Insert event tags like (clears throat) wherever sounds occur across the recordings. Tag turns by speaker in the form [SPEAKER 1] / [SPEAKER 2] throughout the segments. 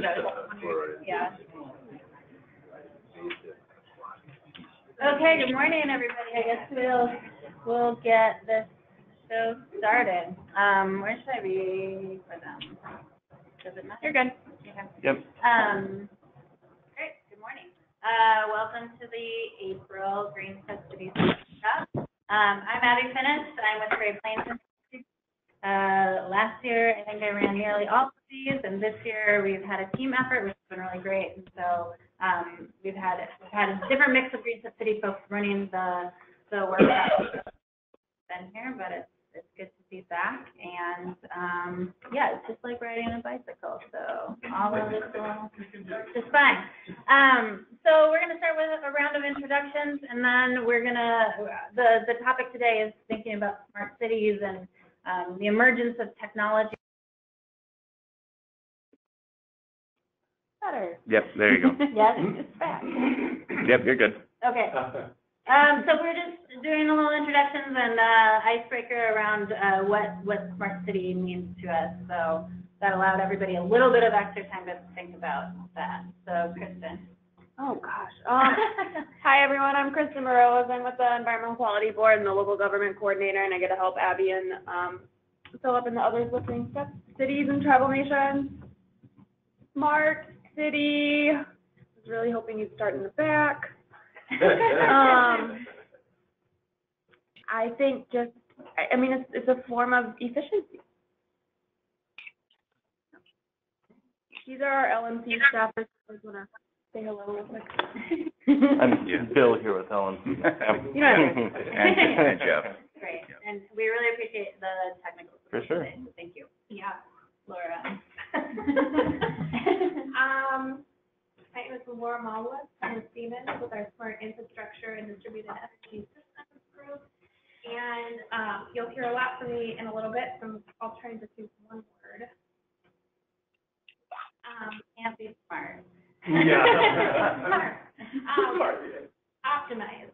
[SPEAKER 1] Yeah. Okay, good morning, everybody. I guess we'll, we'll get this show started. Um, where should I be for them? Does it matter? You're good. Okay.
[SPEAKER 2] Yep.
[SPEAKER 1] Um, great, good morning. Uh, welcome to the April GreenStep Cities Workshop. Um, I'm Abby Finis, and I'm with Great Plains Institute. Uh, last year, I think I ran nearly all of these, and this year, we've had a team effort, which has been really great. And so, um, we've had, we've had a different mix of Green City folks running the, the workshop. Been here, but it's, it's good to be back, and, um, yeah, it's just like riding a bicycle, so all of this will, it's fine. Um, so we're gonna start with a round of introductions, and then we're gonna, the, the topic today is thinking about smart cities and, um, the emergence of technology. Better.
[SPEAKER 2] Yep, there you go. (laughs)
[SPEAKER 1] Yes, it's back. (laughs)
[SPEAKER 2] Yep, you're good.
[SPEAKER 1] Okay. Um, so we're just doing a little introductions and, uh, icebreaker around, uh, what, what smart city means to us. So that allowed everybody a little bit of extra time to think about that. So Kristen.
[SPEAKER 3] Oh, gosh. (laughs) Um, hi, everyone. I'm Kristen Burrows. I'm with the Environmental Quality Board and the local government coordinator, and I get to help Abby and, um, Philip and the others with things, stuff, cities and tribal nations. Smart city. I was really hoping you'd start in the back. (laughs) Um, I think just, I, I mean, it's, it's a form of efficiency. These are our LMC staffers. I just wanna say hello real quick.
[SPEAKER 2] I'm (laughs) Bill here with Ellen. (laughs) (laughs)
[SPEAKER 3] You know,
[SPEAKER 2] And Jeff.
[SPEAKER 1] Great. And we really appreciate the technical
[SPEAKER 2] For
[SPEAKER 1] support
[SPEAKER 2] sure.
[SPEAKER 1] today. Thank you. Yeah, Laura.
[SPEAKER 4] Um, my name is Laura Malwitz, I'm with Siemens with our smart infrastructure and distributed energy systems group. And, um, you'll hear a lot from me in a little bit, from, I'll try and just use one word. Um,
[SPEAKER 1] Can't be smart.
[SPEAKER 4] Smart. (laughs) Um, optimized.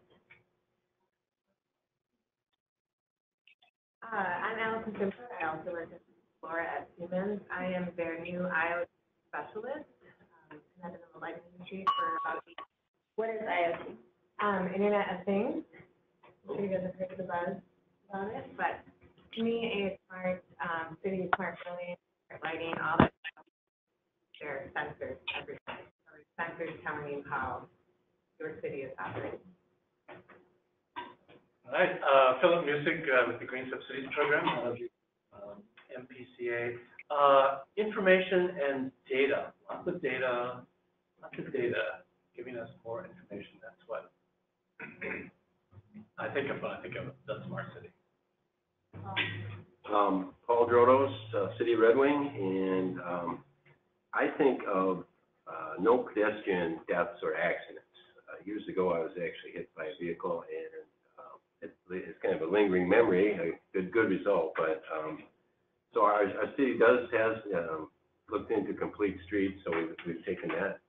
[SPEAKER 5] Uh, I'm Allison Simpson. I also work with Laura at Siemens. I am their new IoT specialist. Um, and I've been in the lighting industry for about eight,
[SPEAKER 1] What is IoT?
[SPEAKER 5] um, Internet of Things. I'm sure you guys have heard the buzz about it, but to me, a smart, um, city, smart building, smart lighting, all that stuff. There are sensors everywhere. Or sensors telling you how your city is operating.
[SPEAKER 6] All right, uh, Philip Muessig, uh, with the GreenStep Cities Program, I love you, um, MPCA. Uh, information and data, lots of data, lots of data, giving us more information, that's what I think of when I think of the smart city.
[SPEAKER 7] Um, Paul Drotos, uh, City Red Wing, and, um, I think of, uh, no pedestrian deaths or accidents. Uh, years ago, I was actually hit by a vehicle and, um, it, it's kind of a lingering memory, a good, good result, but, um, so our, our city does, has, um, looked into complete streets, so we've, we've taken that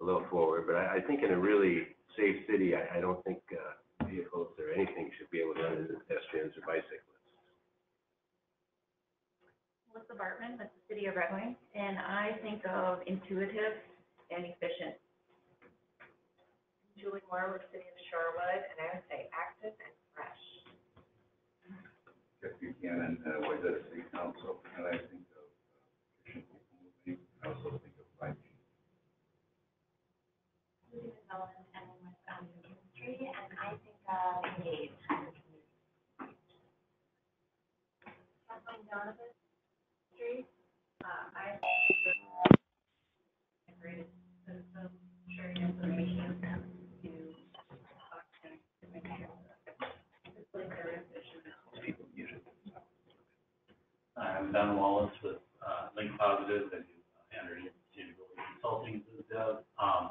[SPEAKER 7] a little forward, but I, I think in a really safe city, I, I don't think, uh, vehicles or anything should be able to run into pedestrians or bicyclists.
[SPEAKER 1] Melissa Bartman with the City of Red Wing, and I think of intuitive and efficient.
[SPEAKER 5] Julie Moore with City of Shorewood, and I would say active and fresh.
[SPEAKER 8] Jeff Buchanan, uh, with the city council, and I think of uh, efficient people moving, I also think of five G.
[SPEAKER 5] Julie McMillan, and I'm with, um, industry, and I think of engage. Kathleen Donovan, street, uh, I. Integrated
[SPEAKER 8] People use.
[SPEAKER 9] I'm Don Wallace with, uh, Link Positive, and uh, energy sustainability consulting to the dev. Um,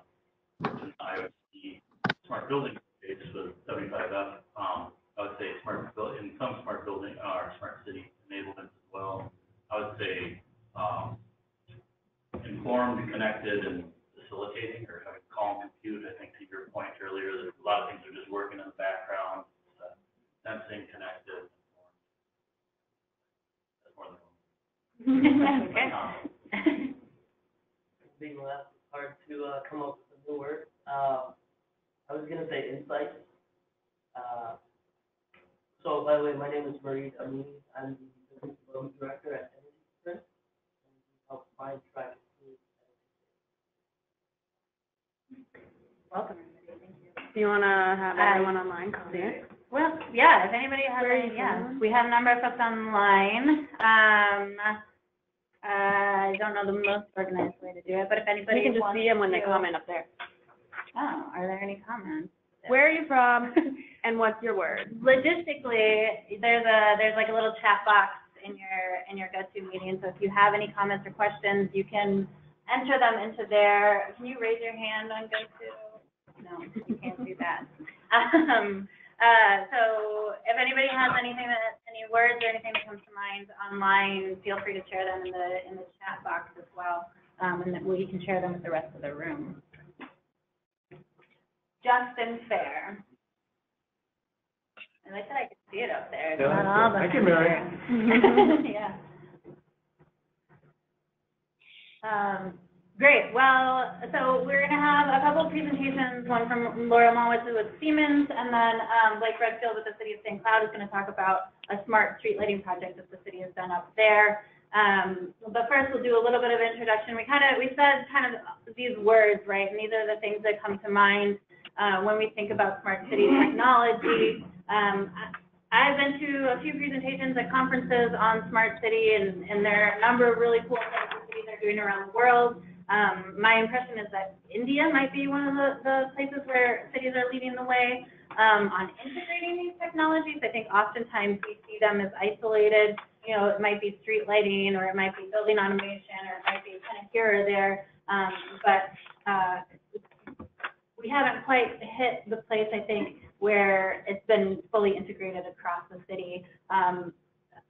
[SPEAKER 9] is IoT smart building space with seventy-five F. Um, I would say smart in some smart building, or smart city enablement as well. I would say, um, informed, connected, and facilitating, or having calm compute. I think to your point earlier, that a lot of things are just working in the background, uh, sensing, connected. That's more than one. (laughs)
[SPEAKER 1] Okay.
[SPEAKER 10] being left, hard to, uh, come up with a new word. Um, I was gonna say insight. Uh, so by the way, my name is Marie Amini. I'm the business development director at Energy Sprint. And we help find, track, and improve
[SPEAKER 1] Welcome, everybody, thank you.
[SPEAKER 3] Do you wanna have
[SPEAKER 1] Hi.
[SPEAKER 3] everyone online come see it?
[SPEAKER 1] Well, yeah, if anybody has
[SPEAKER 3] Where are
[SPEAKER 1] any, yeah,
[SPEAKER 3] from?
[SPEAKER 1] we have a number of folks online. Um, I don't know the most organized way to do it, but if anybody
[SPEAKER 3] You can just
[SPEAKER 1] wants
[SPEAKER 3] see them when they
[SPEAKER 1] to-
[SPEAKER 3] comment up there.
[SPEAKER 1] Oh, are there any comments?
[SPEAKER 3] Where are you from (laughs) and what's your word?
[SPEAKER 1] Logistically, there's a, there's like a little chat box in your, in your GoToMeeting, so if you have any comments or questions, you can enter them into there. Can you raise your hand on go-to? No, you can't do that. (laughs) Um, uh, so if anybody has anything that, any words or anything that comes to mind online, feel free to share them in the, in the chat box as well, um, and we can share them with the rest of the room. Just and fair. And I said I could see it up there. It's
[SPEAKER 6] Yeah,
[SPEAKER 1] not all
[SPEAKER 6] thank you,
[SPEAKER 1] behind
[SPEAKER 6] Mary.
[SPEAKER 1] Yeah. (laughs) Um, great, well, so we're gonna have a couple of presentations, one from Laura Malwitz with Siemens, and then, um, Blake Redfield with the City of St. Cloud is gonna talk about a smart street lighting project that the city has done up there. Um, but first, we'll do a little bit of introduction. We kind of, we said kind of these words, right? And these are the things that come to mind, uh, when we think about smart city technology. Um, I've been to a few presentations at conferences on smart city, and, and there are a number of really cool things that cities are doing around the world. Um, my impression is that India might be one of the, the places where cities are leading the way, um, on integrating these technologies. I think oftentimes we see them as isolated, you know, it might be street lighting, or it might be building automation, or it might be kind of here or there. Um, but, uh, we haven't quite hit the place, I think, where it's been fully integrated across the city, um,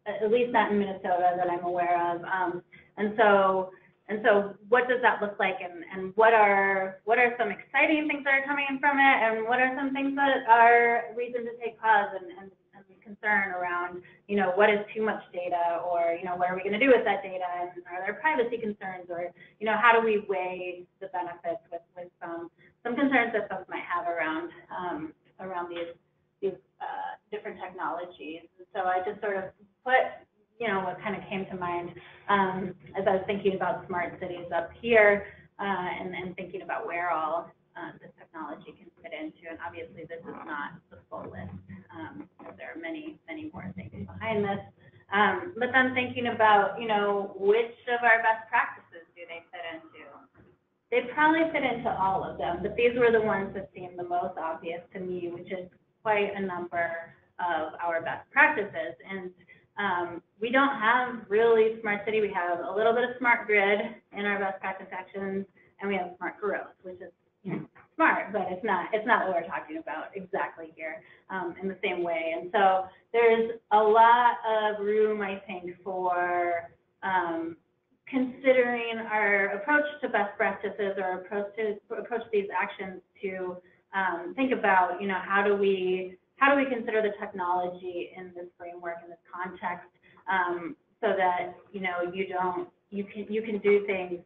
[SPEAKER 1] at least not in Minnesota that I'm aware of. Um, and so, and so what does that look like? And, and what are, what are some exciting things that are coming from it? And what are some things that are reason to take pause and, and, and concern around, you know, what is too much data? Or, you know, what are we gonna do with that data? And are there privacy concerns? Or, you know, how do we weigh the benefits with, with some, some concerns that folks might have around, um, around these, these, uh, different technologies. And So I just sort of put, you know, what kind of came to mind, um, as I was thinking about smart cities up here, uh, and, thinking about where all, uh, this technology can fit into. And obviously, this is not the full list. Um, there are many, many more things behind this. Um, but then thinking about, you know, which of our best practices do they fit into? They probably fit into all of them, but these were the ones that seemed the most obvious to me, which is quite a number of our best practices. And um, we don't have really smart city. We have a little bit of smart grid in our best practice actions, and we have smart growth, which is you know, smart, but it's not it's not what we're talking about exactly here um, in the same way. And so there's a lot of room, I think, for um, considering our approach to best practices or approach to approach these actions to um, think about, you know, how do we how do we consider the technology in this framework in this context um, so that you know you don't you can you can do things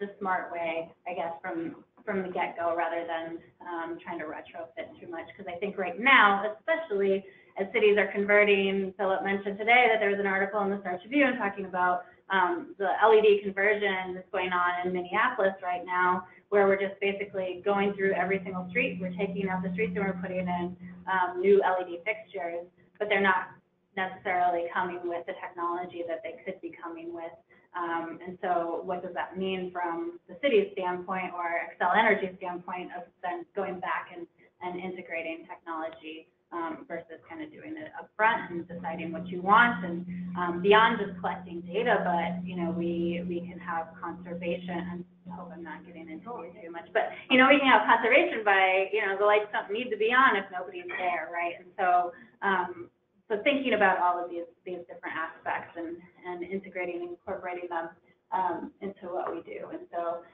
[SPEAKER 1] the smart way, I guess, from from the get-go rather than um, trying to retrofit too much. Because I think right now, especially as cities are converting, Philip mentioned today that there was an article in the Star Tribune talking about um, the LED conversion that's going on in Minneapolis right now, where we're just basically going through every single street. We're taking out the streets and we're putting in um, new LED fixtures, but they're not necessarily coming with the technology that they could be coming with. Um, and so what does that mean from the city's standpoint or Xcel Energy standpoint of then going back and, and integrating technology um, versus kind of doing it upfront and deciding what you want and um, beyond just collecting data, but you know we we can have conservation. And I hope I'm not getting into it too much, but you know we can have conservation by you know the lights don't need to be on if nobody's there, right? And so um, so thinking about all of these these different aspects and and integrating and incorporating them um, into what we do. And so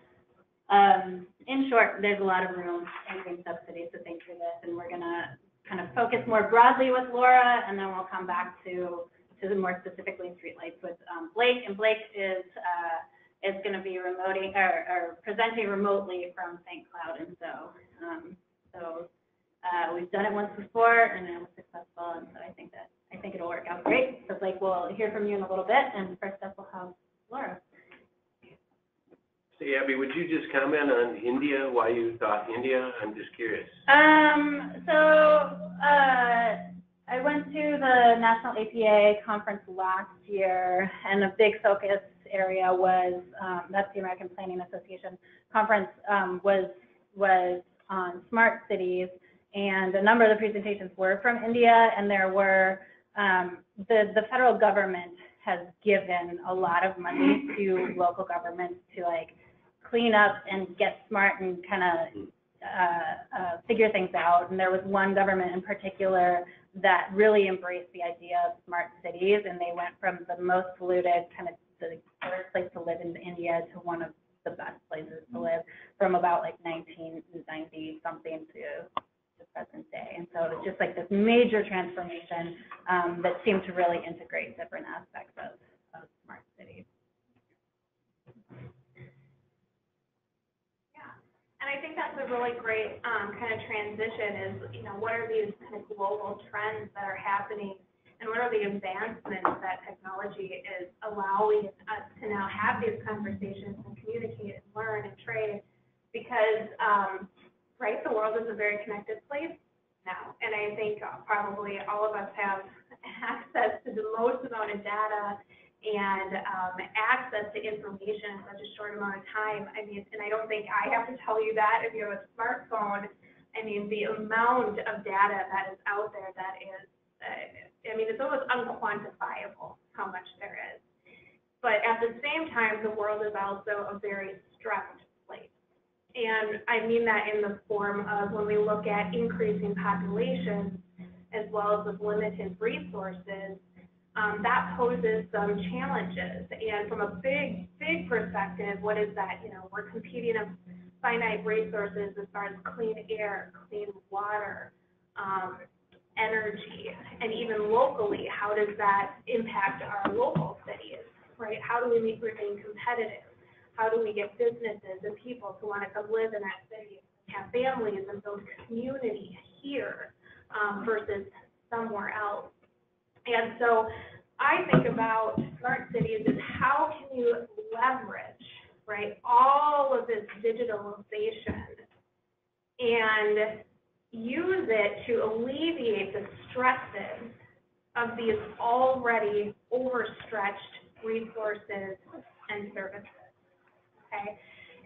[SPEAKER 1] um, in short, there's a lot of room in GreenStep Cities to think through this, and we're gonna kind of focus more broadly with Laura, and then we'll come back to, to the more specifically streetlights with um, Blake. And Blake is, uh, is gonna be remoting, or, or presenting remotely from St. Cloud, and so, um, so, uh, we've done it once before, and it was successful, and so I think that, I think it'll work out great. So Blake, we'll hear from you in a little bit, and first up, we'll have Laura.
[SPEAKER 7] So Abby, would you just comment on India, why you thought India? I'm just curious.
[SPEAKER 1] Um, so, uh, I went to the National APA conference last year, and a big focus area was, um, that's the American Planning Association conference, um, was, was on smart cities. And a number of the presentations were from India, and there were, um, the, the federal government has given a lot of money to local governments to like clean up and get smart and kind of uh, uh, figure things out. And there was one government in particular that really embraced the idea of smart cities, and they went from the most polluted, kind of the worst place to live in India to one of the best places to live from about like 1990 something to the present day. And so it's just like this major transformation um, that seemed to really integrate different aspects of, of smart cities. Yeah.
[SPEAKER 4] And I think that's a really great, um, kind of transition is, you know, what are these kind of global trends that are happening? And what are the advancements that technology is allowing us to now have these conversations and communicate and learn and trade? Because, um, right, the world is a very connected place now. And I think probably all of us have (laughs) access to the most amount of data and um, access to information in such a short amount of time. I mean, and I don't think I have to tell you that if you have a smartphone. I mean, the amount of data that is out there that is, uh, I mean, it's almost unquantifiable how much there is. But at the same time, the world is also a very stressed place. And I mean that in the form of when we look at increasing populations as well as with limited resources, um, that poses some challenges. And from a big, big perspective, what is that? You know, we're competing of finite resources as far as clean air, clean water, um, energy, and even locally, how does that impact our local cities, right? How do we make, remain competitive? How do we get businesses and people to want to come live in that city, have families and build community here um, versus somewhere else? And so I think about smart cities is how can you leverage, right, all of this digitalization and use it to alleviate the stresses of these already overstretched resources and services, okay?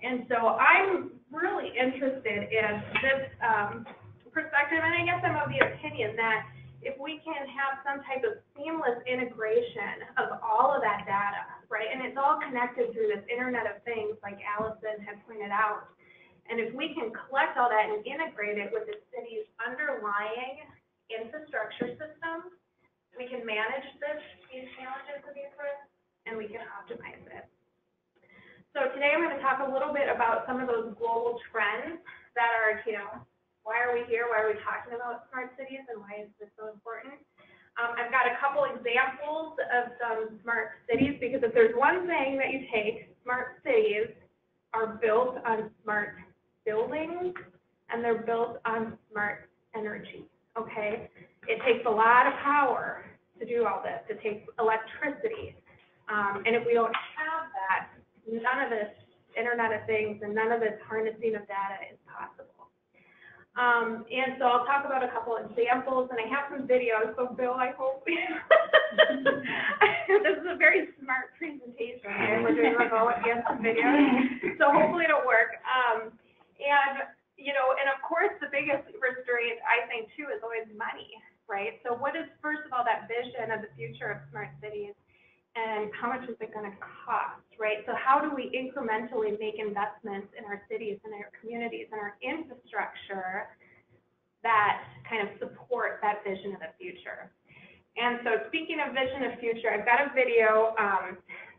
[SPEAKER 4] And so I'm really interested in this um, perspective, and I guess I'm of the opinion that if we can have some type of seamless integration of all of that data, right? And it's all connected through this Internet of Things, like Allison had pointed out. And if we can collect all that and integrate it with the city's underlying infrastructure system, we can manage this, these challenges of these and we can optimize it. So today I'm going to talk a little bit about some of those global trends that are, you know, why are we here? Why are we talking about smart cities and why is this so important? Um, I've got a couple examples of some smart cities because if there's one thing that you take, smart cities are built on smart buildings and they're built on smart energy, okay? It takes a lot of power to do all this. It takes electricity. Um, and if we don't have that, none of this Internet of Things and none of this harnessing of data is possible. Um, and so I'll talk about a couple examples, and I have some videos, so Bill, I hope. (laughs) this is a very smart presentation? We're doing remote and some videos, so hopefully it'll work. Um, and, you know, and of course, the biggest restraint, I think, too, is always money, right? So what is, first of all, that vision of the future of smart cities? and how much is it going to cost, right? So how do we incrementally make investments in our cities and our communities and our infrastructure that kind of support that vision of the future? And so speaking of vision of future, I've got a video. Um,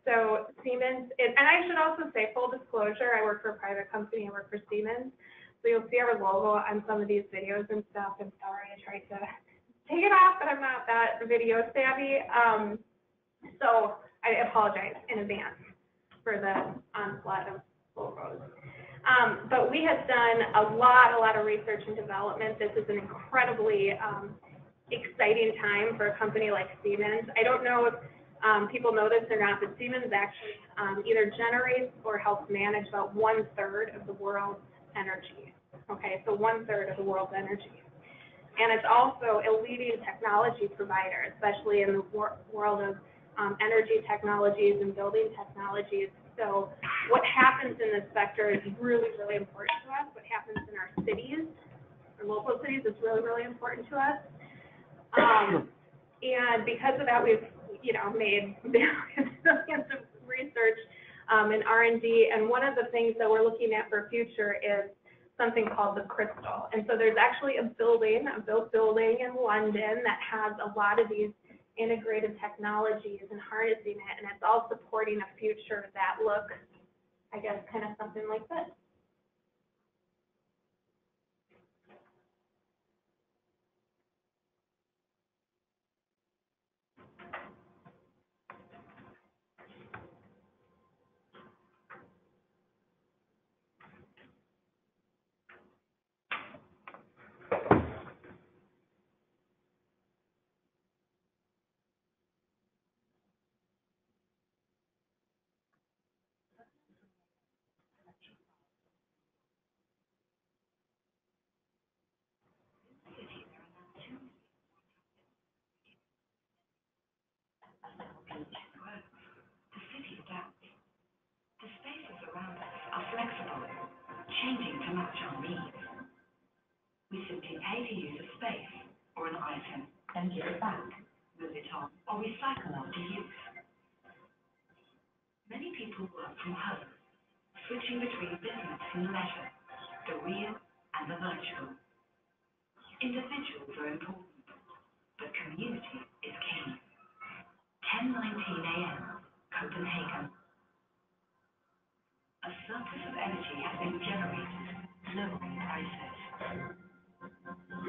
[SPEAKER 4] so Siemens, and I should also say full disclosure, I work for a private company, I work for Siemens. So you'll see our logo on some of these videos and stuff. I'm sorry, I tried to (laughs) take it off, but I'm not that video savvy. Um, so I apologize in advance. for the onslaught of logos. Um, but we have done a lot, a lot of research and development. This is an incredibly, um, exciting time for a company like Siemens. I don't know if, um, people know this or not, but Siemens actually, um, either generates or helps manage about one-third of the world's energy. Okay, so one-third of the world's energy. And it's also a leading technology provider, especially in the wor- world of, um, energy technologies and building technologies. So what happens in this sector is really, really important to us. What happens in our cities, our local cities, is really, really important to us. Um, and because of that, we've, you know, made millions, (laughs) of research, um, and D. And one of the things that we're looking at for future is something called the Crystal. And so there's actually a building, a built building in London that has a lot of these integrated technologies and harnessing it, and it's all supporting a future that looks, I guess, kind of something like this.
[SPEAKER 11] The city adapts. The spaces around us are flexible, changing to match our needs. We simply pay to use a space or an item, then give it back, move it on, or recycle after use. Many people work from home, switching between business and leisure, the real and the virtual. Individuals are important, but community is key. 10:19 a.m. Copenhagen. A surplus of energy has been generated, lowering prices.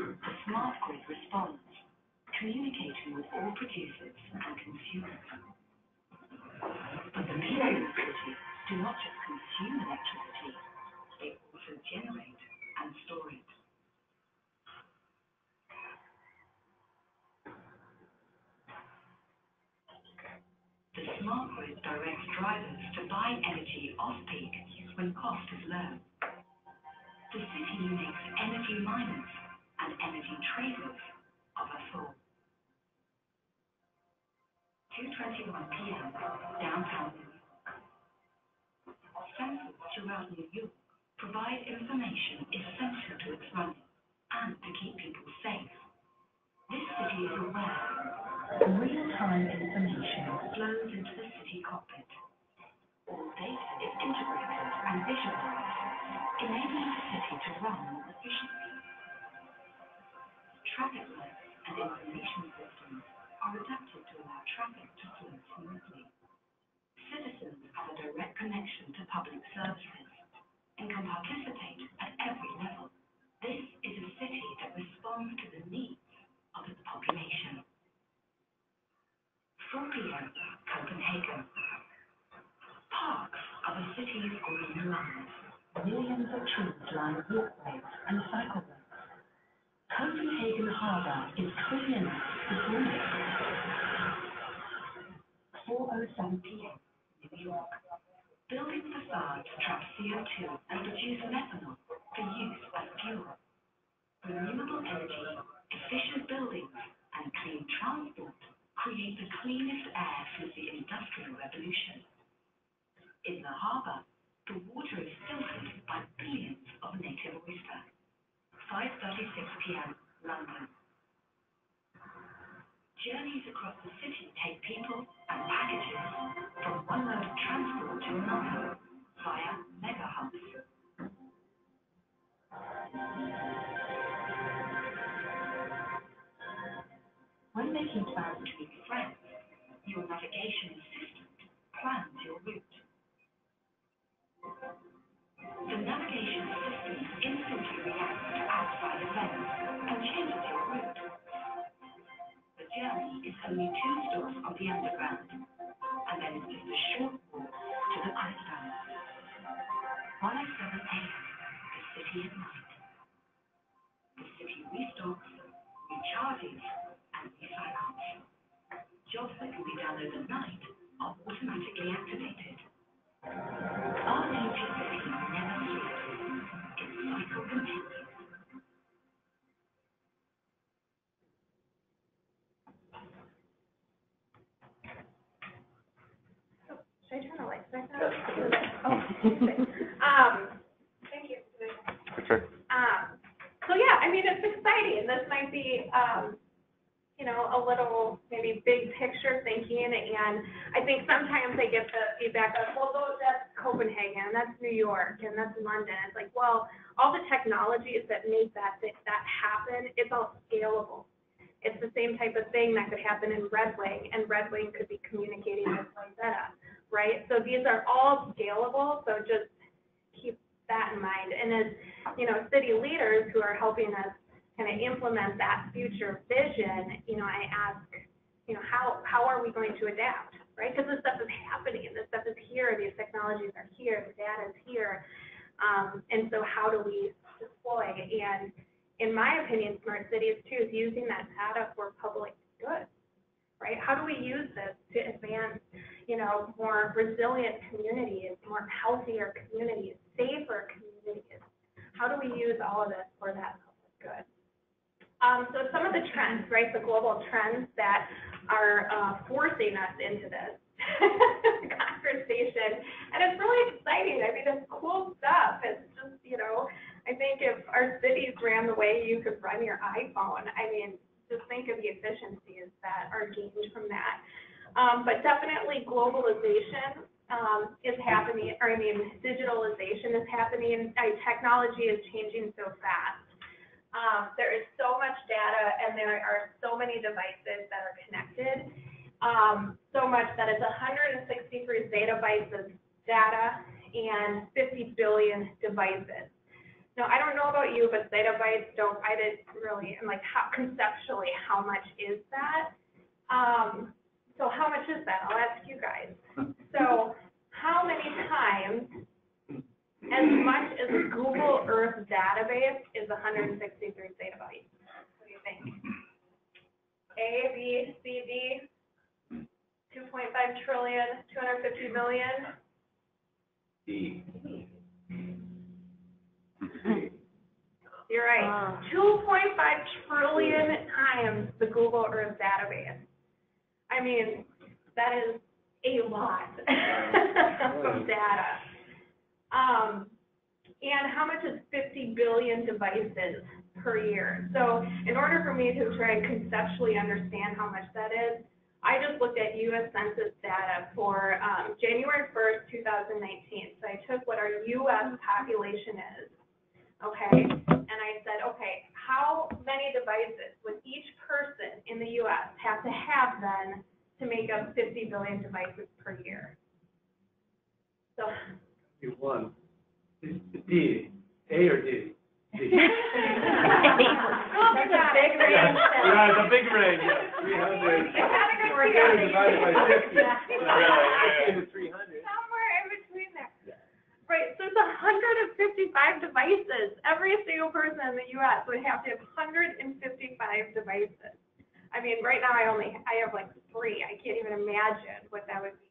[SPEAKER 11] The smart grid responds, communicating with all producers and consumers. But the people in the city do not just consume electricity, cost is low. The city makes energy miners and energy traders of us all. 2:21 P.M. downtown New York. Sensors throughout New York provide information essential to its running and to keep people safe. This city is aware. Real-time information flows into the city cockpit. All data is integrated and visualized, enabling the city to run more efficiently. Traffic lights and information systems are adapted to allow traffic to flow smoothly. Citizens have a direct connection to public services and can participate at every level. This is a city that responds to the needs of its population. 4 p.m. Copenhagen. Parks are the city's green lungs. Millions of trees line walkways and cycleways. Copenhagen Harbour is clean this morning. 4.07 p.m. New York. Building facades trap CO2 and produce methanol for use as fuel. Renewable energy, efficient buildings, and clean transport create the cleanest air since the Industrial Revolution. In the harbour, the water is filtered by billions of native oyster. 5.36 p.m. London. Journeys across the city take people and packages from one mode of transport to another via mega hubs. When making plans to friends, your navigation assistant plans your route. The navigation system instantly reacts to outside events and changes your route. The journey is only two stops on the underground, and then it's just a short walk to the iceberg. The city night. The city restocks, recharges, and. Jobs that can be done overnight are automatically activated. Our future city never sleeps. Its cycle.
[SPEAKER 4] Should I turn the lights back on? Oh, Um, thank you.
[SPEAKER 2] Sure.
[SPEAKER 4] Um, so yeah, I mean, it's exciting. This might be, um, you know, a little maybe big picture thinking, and I think sometimes I get the feedback of, well, that's Copenhagen, that's New York, and that's London. It's like, well, all the technologies that make that, that, that happen, it's all scalable. It's the same type of thing that could happen in Red Wing, and Red Wing could be communicating with Rosetta, right? So these are all scalable, so just keep that in mind. And as, you know, city leaders who are helping us kind of implement that future vision, you know, I ask, you know, how, how are we going to adapt, right? Because this stuff is happening, this stuff is here, these technologies are here, the data is here. Um, and so how do we deploy? And in my opinion, smart cities too, is using that data for public good, right? How do we use this to advance, you know, more resilient communities, more healthier communities, safer communities? How do we use all of this for that public good? Um, so some of the trends, right, the global trends that are uh, forcing us into this (laughs) conversation, and it's really exciting. I mean, it's cool stuff. It's just, you know, I think if our cities ran the way you could run your iPhone, I mean, just think of the efficiencies that are gained from that. Um, but definitely globalization um, is happening, or I mean, digitalization is happening. Uh, technology is changing so fast. Um, there is so much data and there are so many devices that are connected. Um, so much that it's 163 zettabytes of data and 50 billion devices. Now, I don't know about you, but zettabytes don't, I didn't really, I'm like, how, conceptually, how much is that? Um, so how much is that? I'll ask you guys. (laughs) So how many times as much as a Google Earth database is 163 zettabytes? What do you think? A, B, C, D? 2.5 trillion, 250 million?
[SPEAKER 7] D. (laughs)
[SPEAKER 4] You're right. 2.5 trillion times the Google Earth database. I mean, that is a lot (laughs) of data. Um, and how much is 50 billion devices per year? So in order for me to try and conceptually understand how much that is, I just looked at U.S. Census data for um, January 1st, 2019. So I took what our U.S. population is, okay, and I said, okay, how many devices would each person in the U.S. have to have then to make up 50 billion devices per year? So
[SPEAKER 6] You won. D, A or D? D. (laughs)
[SPEAKER 4] That's a big range.
[SPEAKER 6] Yeah, it's a big range, yeah, (laughs) three hundred. Divided by fifty.
[SPEAKER 7] Into three hundred.
[SPEAKER 4] Somewhere in between there. Right, so it's hundred and fifty-five devices. Every single person in the US would have to have hundred and fifty-five devices. I mean, right now I only, I have like three. I can't even imagine what that would be.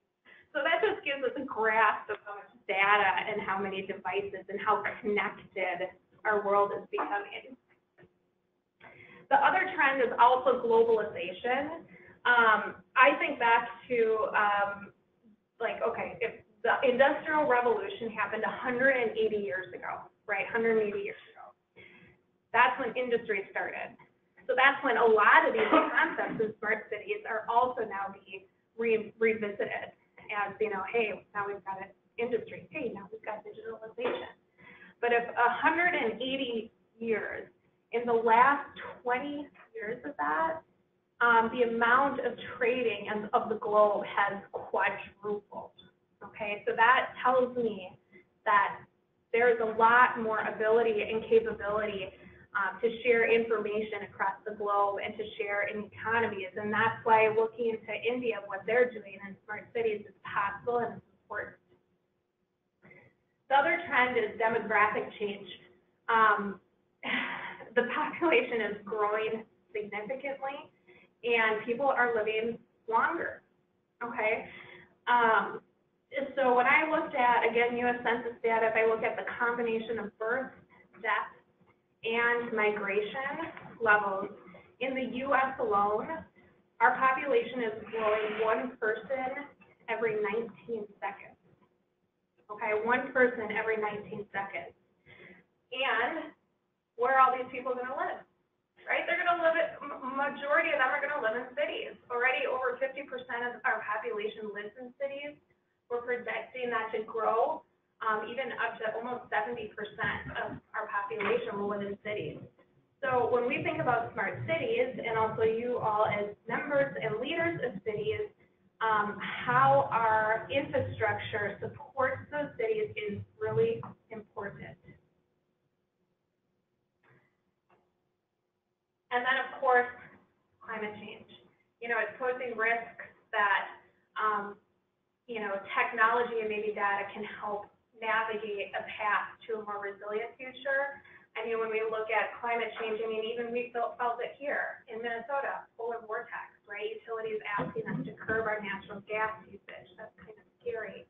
[SPEAKER 4] So that just gives us a grasp of how much data and how many devices and how connected our world is becoming. The other trend is also globalization. Um, I think back to, um, like, okay, if the Industrial Revolution happened 180 years ago, right, 180 years ago. That's when industry started. So that's when a lot of these concepts in smart cities are also now being re- revisited as, you know, hey, now we've got an industry, hey, now we've got digitalization. But if 180 years, in the last 20 years of that, um, the amount of trading and of the globe has quadrupled. Okay, so that tells me that there is a lot more ability and capability um, to share information across the globe and to share in economies. And that's why looking into India, what they're doing in smart cities is possible and important. The other trend is demographic change. um, (sighs) the population is growing significantly, and people are living longer, okay? Um, so when I looked at, again, US Census data, if I look at the combination of birth, death, and migration levels, in the US alone, our population is growing one person every nineteen seconds. Okay, one person every nineteen seconds. And where are all these people gonna live? Right, they're gonna live, at- majority of them are gonna live in cities. Already over fifty percent of our population lives in cities. We're projecting that to grow, um, even up to almost seventy percent of our population will live in cities. So when we think about smart cities, and also you all as members and leaders of cities, um, how our infrastructure supports those cities is really important. And then, of course, climate change. You know, it's posing risks that, um, you know, technology and maybe data can help navigate a path to a more resilient future. I mean, when we look at climate change, I mean, even we felt, felt it here in Minnesota, polar vortex, right? Utilities asking us to curb our natural gas usage. That's kind of scary.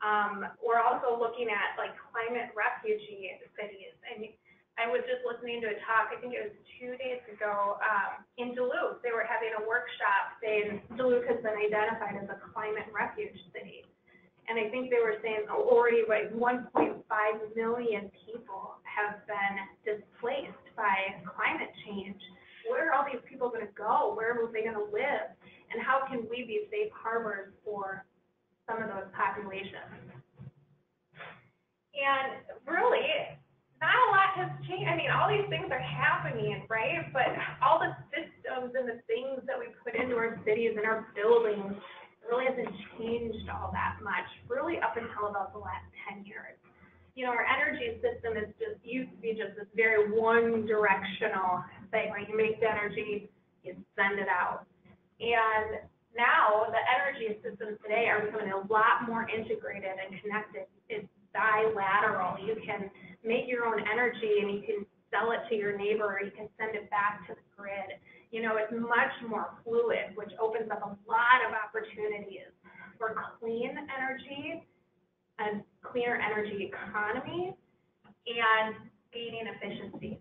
[SPEAKER 4] Um, we're also looking at like climate refugee cities. And I was just listening to a talk, I think it was two days ago, um, in Duluth. They were having a workshop saying Duluth has been identified as a climate refuge city. And I think they were saying oh, already like one point five million people have been displaced by climate change. Where are all these people gonna go? Where are they gonna live? And how can we be safe harbors for some of those populations? And really, not a lot has changed. I mean, all these things are happening, right? But all the systems and the things that we put into our cities and our buildings really hasn't changed all that much, really up until about the last ten years. You know, our energy system is just, used to be just this very one directional thing, right? You make the energy, you send it out. And now, the energy systems today are becoming a lot more integrated and connected. It's bilateral. You can make your own energy and you can sell it to your neighbor, or you can send it back to the grid you know, it's much more fluid, which opens up a lot of opportunities for clean energy and cleaner energy economy and gaining efficiency.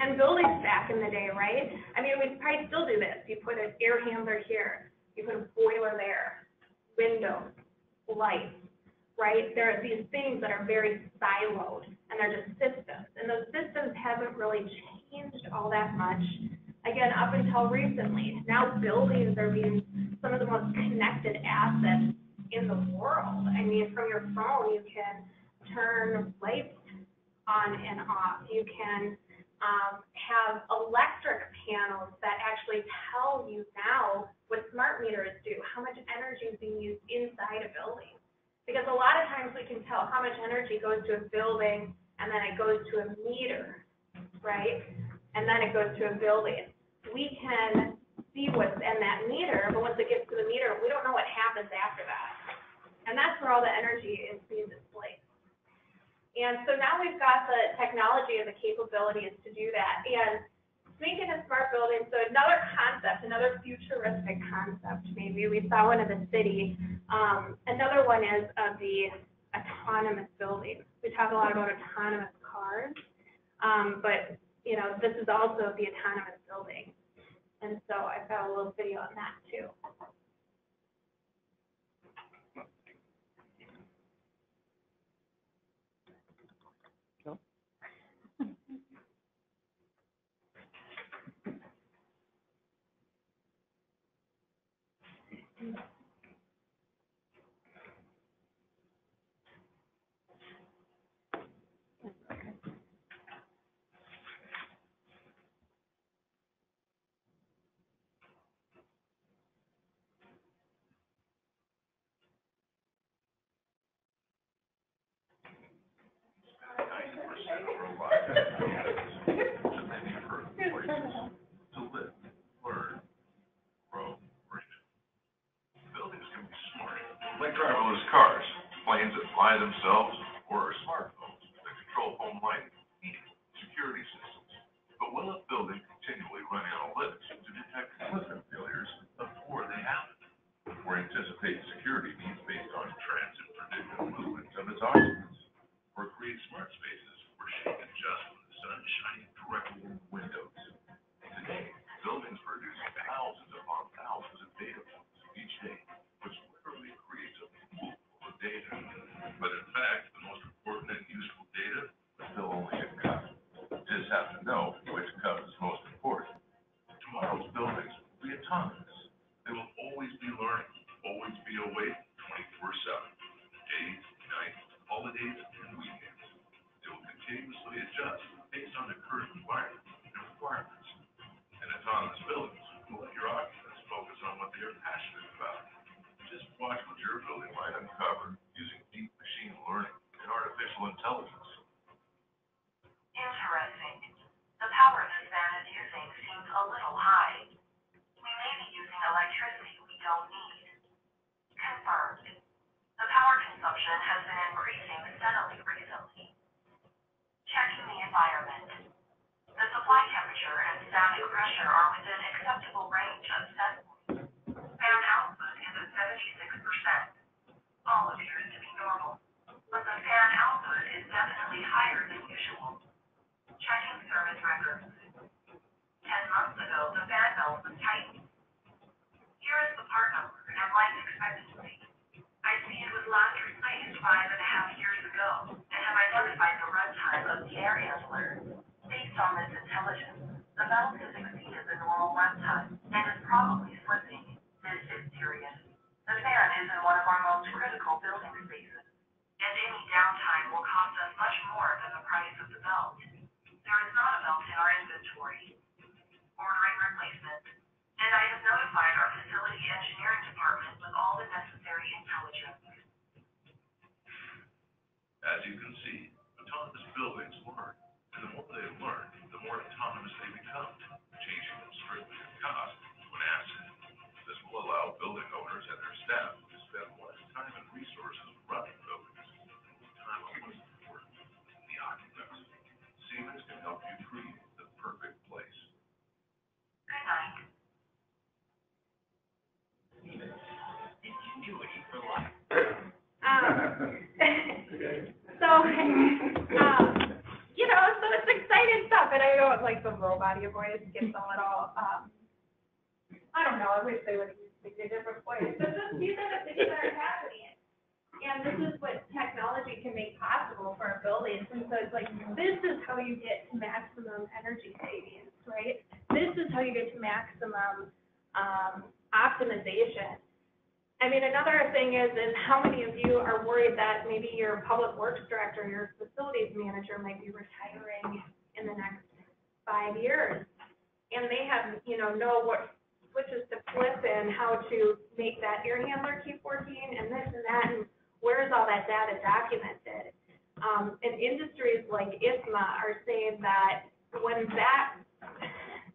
[SPEAKER 4] And buildings back in the day, right? I mean, we probably still do this. You put an air handler here, you put a boiler there, windows, lights, right? There are these things that are very siloed and they're just systems. And those systems haven't really changed all that much, again, up until recently. Now buildings are being some of the most connected assets in the world. I mean, from your phone, you can turn lights on and off. You can um, have electric panels that actually tell you now what smart meters do, how much energy is being used inside a building. Because a lot of times we can tell how much energy goes to a building and then it goes to a meter, right? And then it goes to a building. We can see what's in that meter, but once it gets to the meter, we don't know what happens after that. And that's where all the energy is being displaced. And so now we've got the technology and the capabilities to do that. And making a smart building, so another concept, another futuristic concept maybe, we saw one in the city. Um, another one is of the autonomous building. We talk a lot about autonomous cars, um, but, you know, this is also the autonomous building. And so I've got a little video on that too. in real life.
[SPEAKER 8] And many further places to live, learn, grow, breathe. Buildings can be smart, like driverless cars, planes that fly themselves, or our smartphones that control home lighting, heating, security systems. But will a building continually run analytics to detect equipment failures before they happen? or anticipate security needs based on transit predictive movements of its occupants, or create smart spaces were just when the sun shining directly in windows. Today, buildings produce thousands upon thousands of data points each day, which literally creates a pool of data. But in fact, the most important and useful data is still only a cup. Just have to know which cup is most important. Tomorrow's buildings will be autonomous.
[SPEAKER 4] Know like the robot voice gets a little, um, I don't know, I wish they would use a different voice, but this, these are the things that are happening. And this is what technology can make possible for our buildings, and so it's like, this is how you get to maximum energy savings, right? This is how you get to maximum, um, optimization. I mean, another thing is, is how many of you are worried that maybe your public works director, your facilities manager might be retiring in the next five years? And they have, you know, know what switches to flip and how to handler keep working and this and that, and where's all that data documented? Um, and industries like IFMA are saying that when that,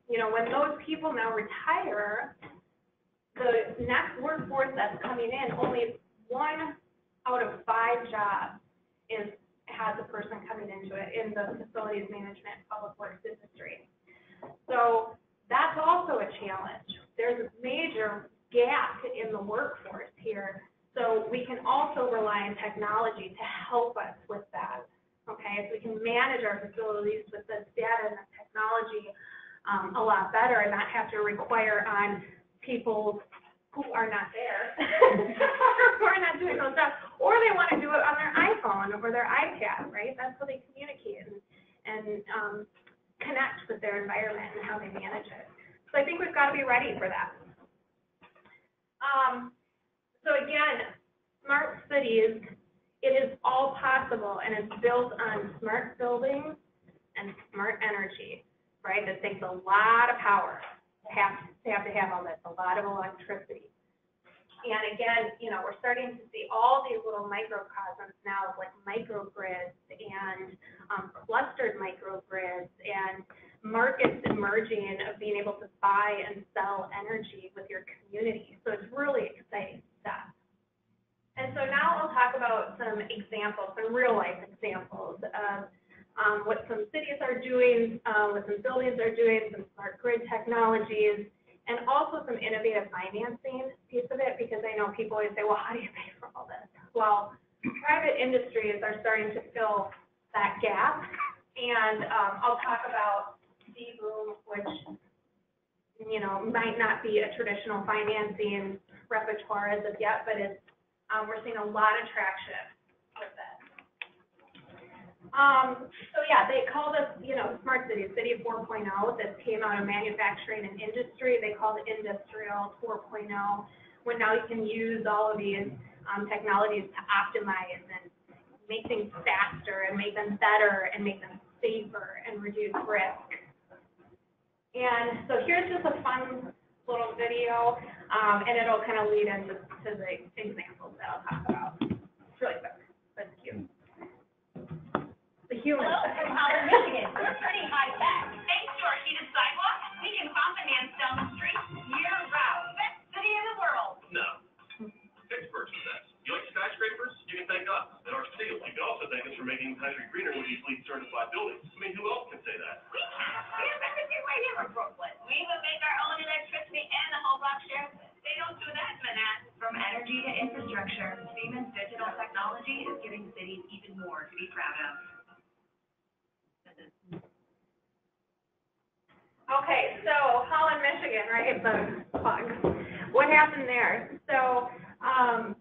[SPEAKER 4] you know, when those people now retire, the next workforce that's coming in, only one out of five jobs is, has a person coming into it in the facilities management, public works industry. So that's also a challenge. There's a major gap in the workforce here. So we can also rely on technology to help us with that. Okay, if we can manage our facilities with this data and the technology, um, a lot better and not have to require on people who are not there, who are not doing those jobs, or they want to do it on their iPhone or their iPad, right? That's how they communicate and, and um, connect with their environment and how they manage it. So I think we've got to be ready for that. Um, so again, smart cities, it is all possible and it's built on smart buildings and smart energy, right? That takes a lot of power to have, to have to have all this, a lot of electricity. And again, you know, we're starting to see all these little microcosms now of like microgrids and um, clustered microgrids and markets emerging of being able to buy and sell energy with your community. So it's really exciting stuff. And so now I'll talk about some examples, some real life examples of um, what some cities are doing, uh, what some buildings are doing, some smart grid technologies, and also some innovative financing piece of it, because I know people always say, well, how do you pay for all this? Well, private industries are starting to fill that gap. And, um, I'll talk about D-Boom, which, you know, might not be a traditional financing repertoire as of yet, but it's, um, we're seeing a lot of traction with it. Um, so yeah, they called us, you know, smart city, city four oh, that came out of manufacturing and industry, they called it industrial 4.0, when now you can use all of these, um, technologies to optimize and make things faster and make them better and make them safer and reduce risk. And so here's just a fun little video, um, and it'll kind of lead into, to the examples that I'll talk about. It's really quick, but it's cute. The human
[SPEAKER 11] Hello,
[SPEAKER 4] side.
[SPEAKER 11] from Michigan. We're pretty high tech. Thanks to our heated sidewalk, we can pump and dance down the street
[SPEAKER 8] You like skyscrapers? You can thank us and our steel. You can also thank us for making the country greener with these LEED certified buildings. I mean, who else can say that?
[SPEAKER 11] We can. We have everything right here in Brooklyn. We even make our own electricity and the whole block shares it. They don't do that in Manhattan. From energy to infrastructure, Siemens Digital Technology is giving cities even more to be proud of.
[SPEAKER 4] Okay, so Holland, Michigan, right, the plug. What happened there? So, um,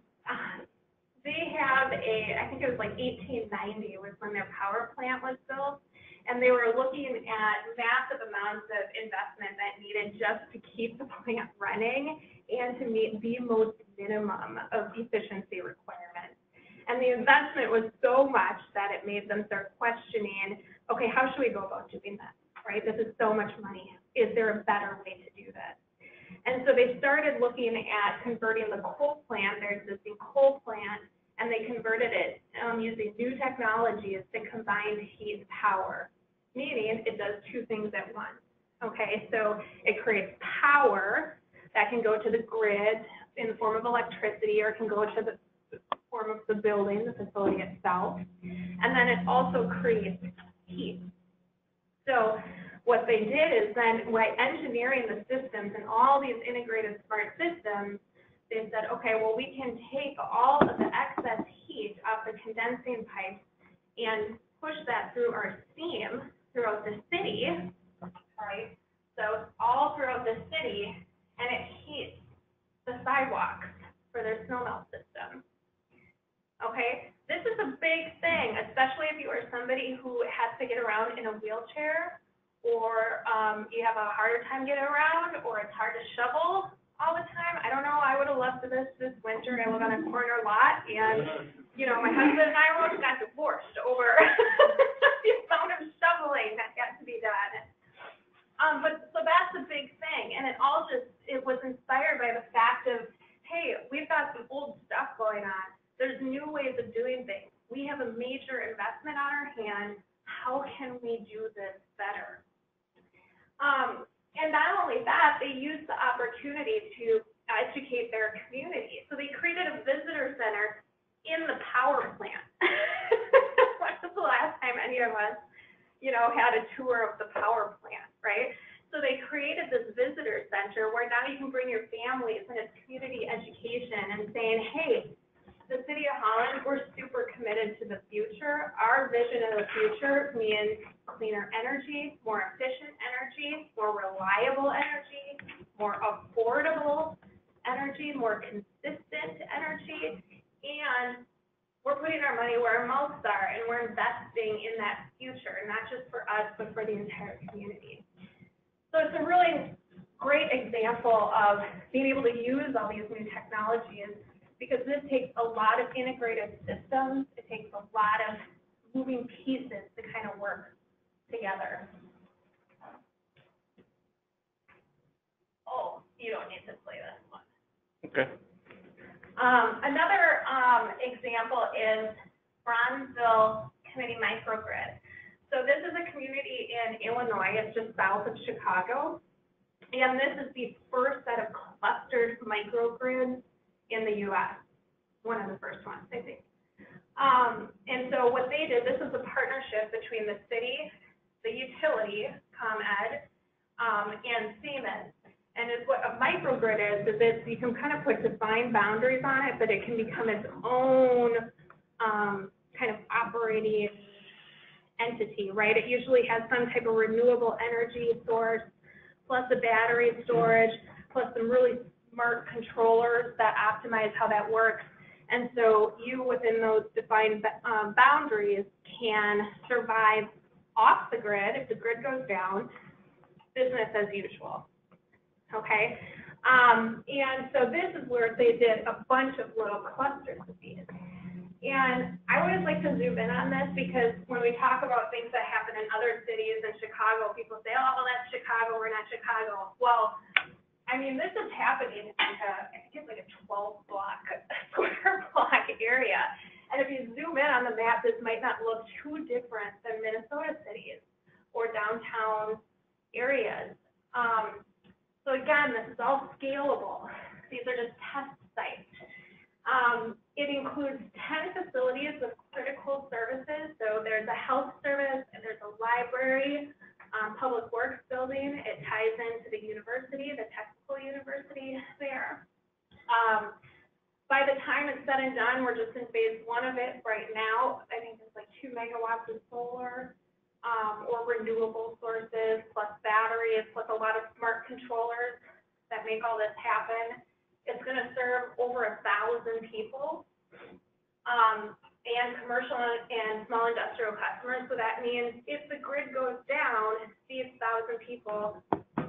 [SPEAKER 4] they have a, I think it was like eighteen ninety was when their power plant was built. And they were looking at massive amounts of investment that needed just to keep the (laughs) plant running and to meet the most minimum of efficiency requirements. And the investment was so much that it made them start questioning, okay, how should we go about doing this? right? This is so much money. Is there a better way to do this? And so they started looking at converting the coal plant, their existing coal plant, and they converted it um, using new technologies to combine heat and power, meaning it does two things at once. Okay, so it creates power that can go to the grid in the form of electricity or can go to the form of the building, the facility itself. And then it also creates heat. So what they did is then, by engineering the systems and all these integrated smart systems, they said, okay, well, we can take all of the excess heat off the condensing pipes and push that through our steam throughout the city, right? So all throughout the city, and it heats the sidewalks for their snow melt system. Okay, this is a big thing, especially if you are somebody who has to get around in a wheelchair, or, um, you have a harder time getting around, or it's hard to shovel all the time. I don't know, I would have loved this this winter, I live on a corner lot, and, you know, my husband and I almost got divorced over (laughs) the amount of shoveling that had to be done. Um, but, so that's a big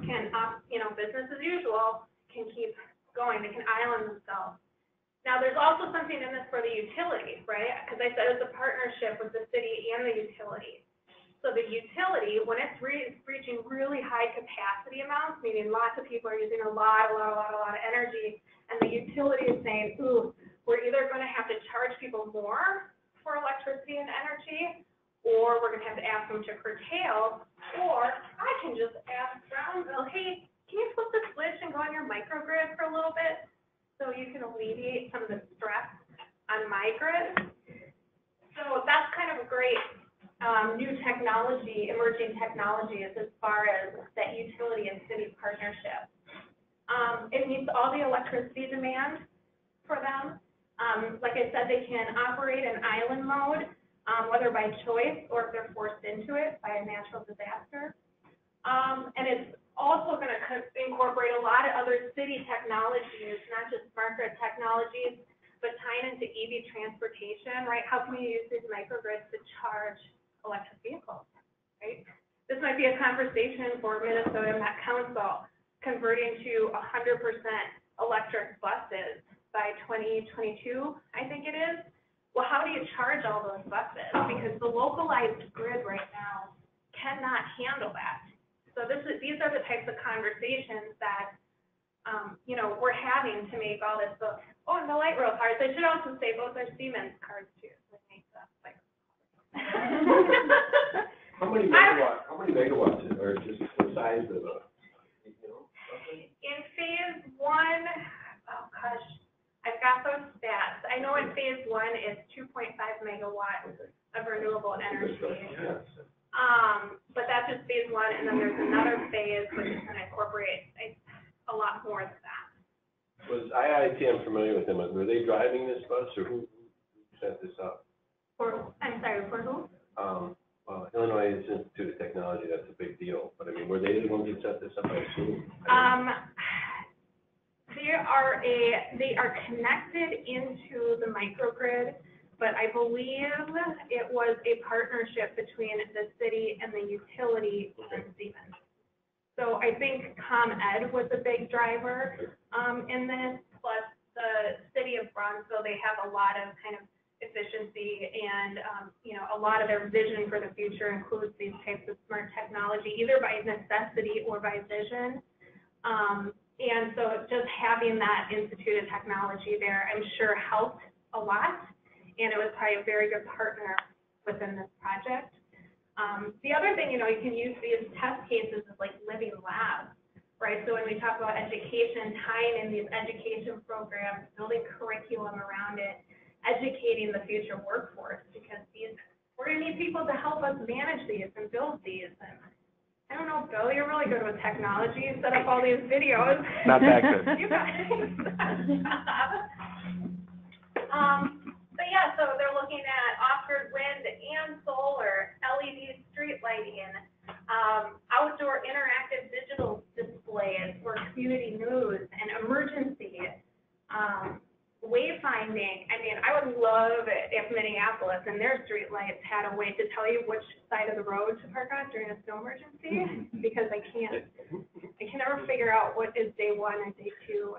[SPEAKER 4] can, op- you know, business as usual, can keep going, they can island themselves. Now, there's also something in this for the utility, right? Because I said it's a partnership with the city and the utility. So the utility, when it's re- reaching really high capacity amounts, meaning lots of people are using a lot, a lot, a lot, a lot of energy, and the utility is saying, ooh, we're either gonna have to charge people more for electricity and energy, or we're gonna have to ask them to curtail, or I can just ask Bronzeville, hey, can you flip the switch and go on your microgrid for a little bit? So you can alleviate some of the stress on my grid. So that's kind of a great, um, new technology, emerging technologies as far as that utility and city partnership. Um, it meets all the electricity demand for them. Um, like I said, they can operate in island mode, um, whether by choice or if they're forced into it by a natural disaster. Um, and it's also gonna incorporate a lot of other city technologies, not just smart grid technologies, but tying into EV transportation, right? How can we use these microgrids to charge electric vehicles, right? This might be a conversation for Minnesota Met Council, converting to hundred percent electric buses by twenty twenty-two, I think it is. Well, how do you charge all those buses? Because the localized grid right now cannot handle that. So this is, these are the types of conversations that, um, you know, we're having to make all this, so, oh, and the light rail cars, I should also say those are Siemens cars too, so it makes us like. (laughs)
[SPEAKER 7] How many (laughs) megawatts, how many megawatts are just the size of a, you know?
[SPEAKER 4] In phase one, oh gosh, I've got those stats. I know in phase one it's two point five megawatts of renewable energy. Um, but that's just phase one, and then there's another phase which is gonna incorporate a, a lot more than that.
[SPEAKER 7] Was IIT, I'm familiar with them, were they driving this bus or who who set this up?
[SPEAKER 4] For, I'm sorry, for who?
[SPEAKER 7] Um, well, Illinois Institute of Technology, that's a big deal, but I mean, were they the ones who set this up, I assume?
[SPEAKER 4] Um, they are a, they are connected into the microgrid, but I believe it was a partnership between the city and the utility and Siemens. So I think ComEd was a big driver, um, in this, plus the city of Bronzeville, they have a lot of kind of efficiency and, um, you know, a lot of their vision for the future includes these types of smart technology, either by necessity or by vision. Um, and so just having that Institute of Technology there, I'm sure helped a lot. And it was probably a very good partner within this project. Um, the other thing, you know, you can use these test cases as like living labs, right? So when we talk about education, tying in these education programs, building curriculum around it, educating the future workforce, because these, we're gonna need people to help us manage these and build these. And I don't know, Bill, you're really good with technology. You set up all these videos.
[SPEAKER 2] Not that good. (laughs)
[SPEAKER 4] You guys. (laughs) Um, but yeah, so they're looking at off-grid wind and solar, LED street lighting, um, outdoor interactive digital displays for community news And their street lights had a way to tell you which side of the road to park on during a snow emergency, (laughs) because I can't, I can never figure out what is day one and day two,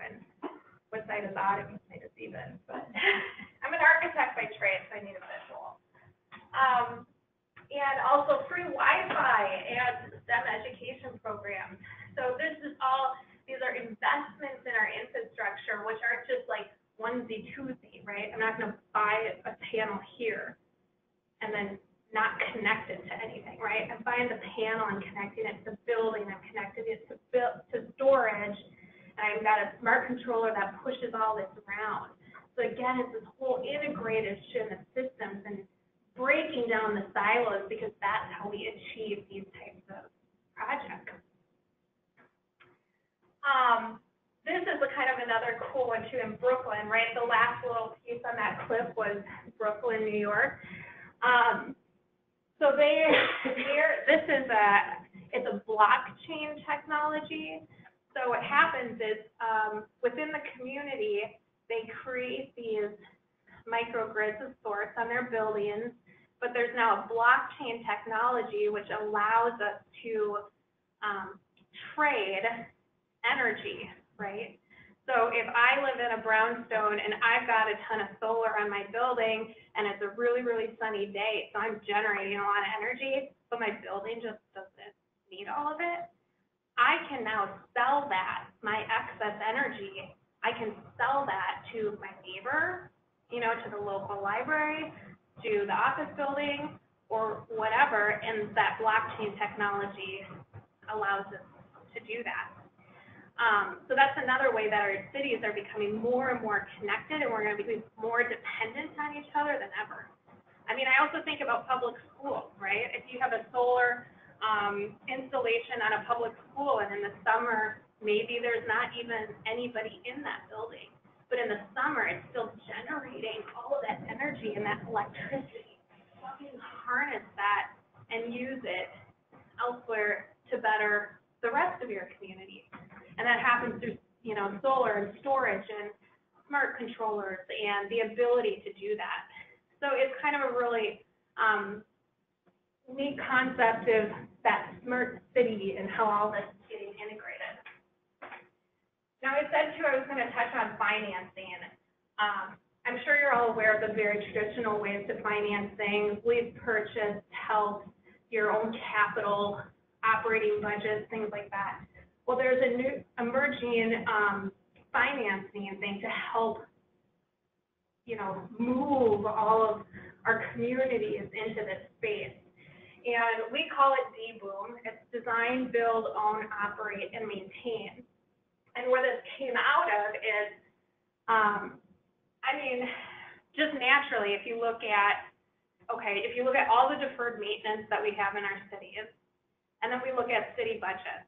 [SPEAKER 4] city budgets.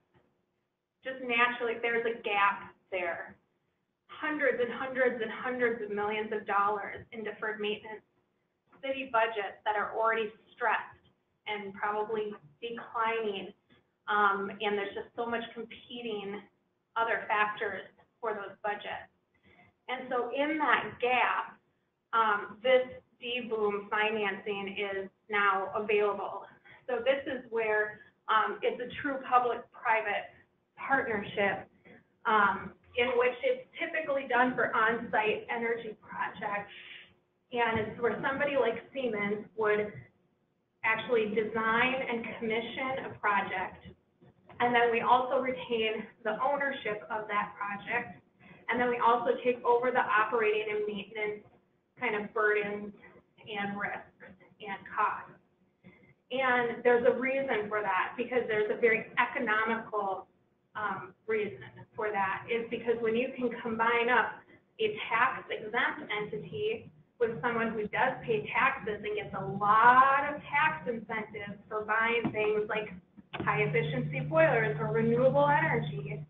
[SPEAKER 4] Just naturally, there's a gap there. Hundreds and hundreds and hundreds of millions of dollars in deferred maintenance, city budgets that are already stressed and probably declining. Um, and there's just so much competing other factors for those budgets. And so in that gap, um, this D-boom financing is now available. So this is where um, it's a true public-private partnership um, in which it's typically done for on-site energy projects. And it's where somebody like Siemens would actually design and commission a project. And then we also retain the ownership of that project. And then we also take over the operating and maintenance kind of burdens and risks and costs. And there's a reason for that because there's a very economical um, reason for that is because when you can combine up a tax exempt entity with someone who does pay taxes and gets a lot of tax incentives for buying things like high efficiency boilers or renewable energy,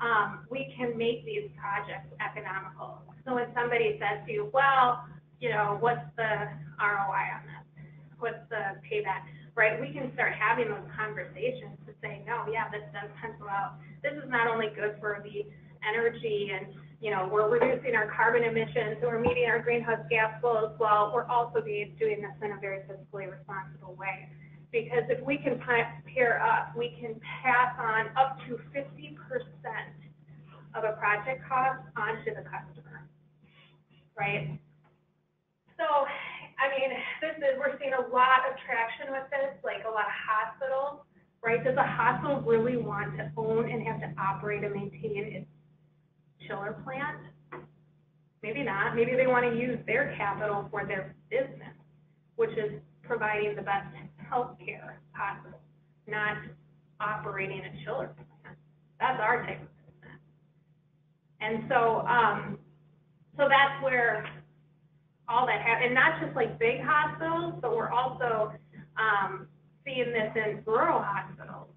[SPEAKER 4] um, we can make these projects economical. So when somebody says to you, well, you know, what's the ROI on this? What's the payback? Right? We can start having those conversations to say, no, yeah, this does pencil out. This is not only good for the energy and, you know, we're reducing our carbon emissions, and we're meeting our greenhouse gas goals, well, we're also doing this in a very fiscally responsible way. Because if we can pair up, we can pass on up to fifty percent of a project cost onto the customer, right? So, I mean, this is, we're seeing a lot of traction with this, like a lot of hospitals, right? Does a hospital really want to own and have to operate and maintain its chiller plant? Maybe not. Maybe they want to use their capital for their business, which is providing the best healthcare possible, not operating a chiller plant. That's our type of business. And so, um, so that's where all that hap- and not just like big hospitals, but we're also, um, seeing this in rural hospitals.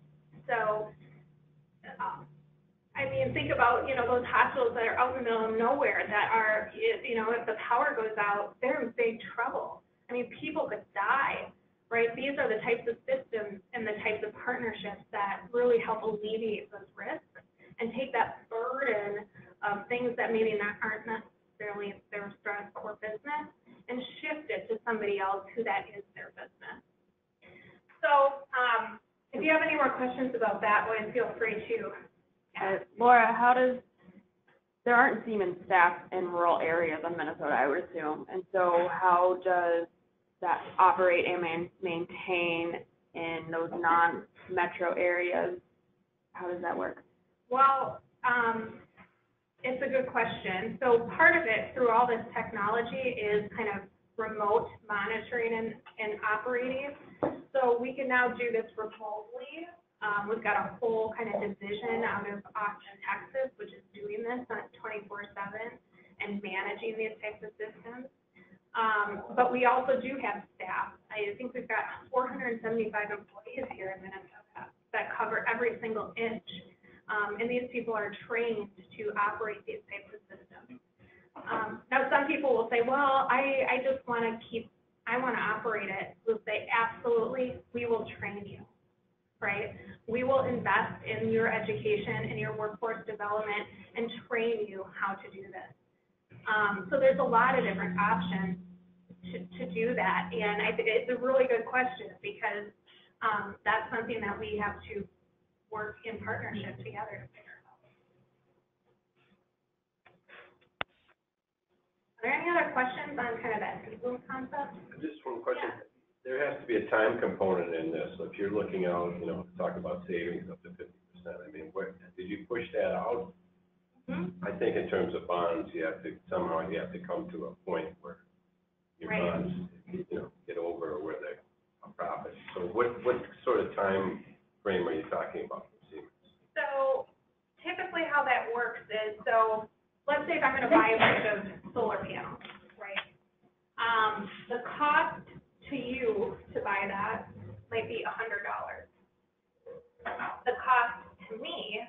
[SPEAKER 4] So, um, I mean, think about, you know, those hospitals that are out in the middle of nowhere that are, you know, if the power goes out, they're in big trouble. I mean, people could die, right? These are the types of systems and the types of partnerships that really help alleviate those risks and take that burden of things that maybe not, aren't necessarily their strong core business and shift it to somebody else who that is their business. So, um, if you have any more questions about that one, feel free to
[SPEAKER 3] Uh, Laura, how does, there aren't Siemens staff in rural areas of Minnesota, I would assume. And so how does that operate and man- maintain in those non-metro areas? How does that work?
[SPEAKER 4] Well, um, it's a good question. So part of it, through all this technology, is kind of remote monitoring and, and operating. So we can now do this remotely. Um, we've got a whole kind of division out of Austin, Texas, which is doing this on twenty-four seven and managing these types of systems. Um, but we also do have staff. I think we've got four hundred and seventy-five employees here in Minnesota that cover every single inch. Um, and these people are trained to operate these types of systems. Um, now, some people will say, well, I, I just want to keep, I want to operate it. We'll say, absolutely, we will train you, right? We will invest in your education and your workforce development and train you how to do this. Um, so there's a lot of different options to, to do that. And I think it's a really good question because, um, that's something that we have to work in partnership together to figure out. Are there any other questions on kind of that Google concept?
[SPEAKER 7] Just one question. There has to be a time component in this. So if you're looking out, you know, talk about savings up to fifty percent, I mean, what, did you push that out?
[SPEAKER 4] Hmm?
[SPEAKER 7] I think in terms of bonds, you have to, somehow you have to come to a point where your
[SPEAKER 4] Right.
[SPEAKER 7] bonds, you know, get over where they're a profit. So what, what sort of time frame are you talking about for Siemens?
[SPEAKER 4] So typically how that works is, so let's say if I'm gonna buy a bunch of solar panels, right? Um, the cost to you to buy that might be a hundred dollars. The cost to me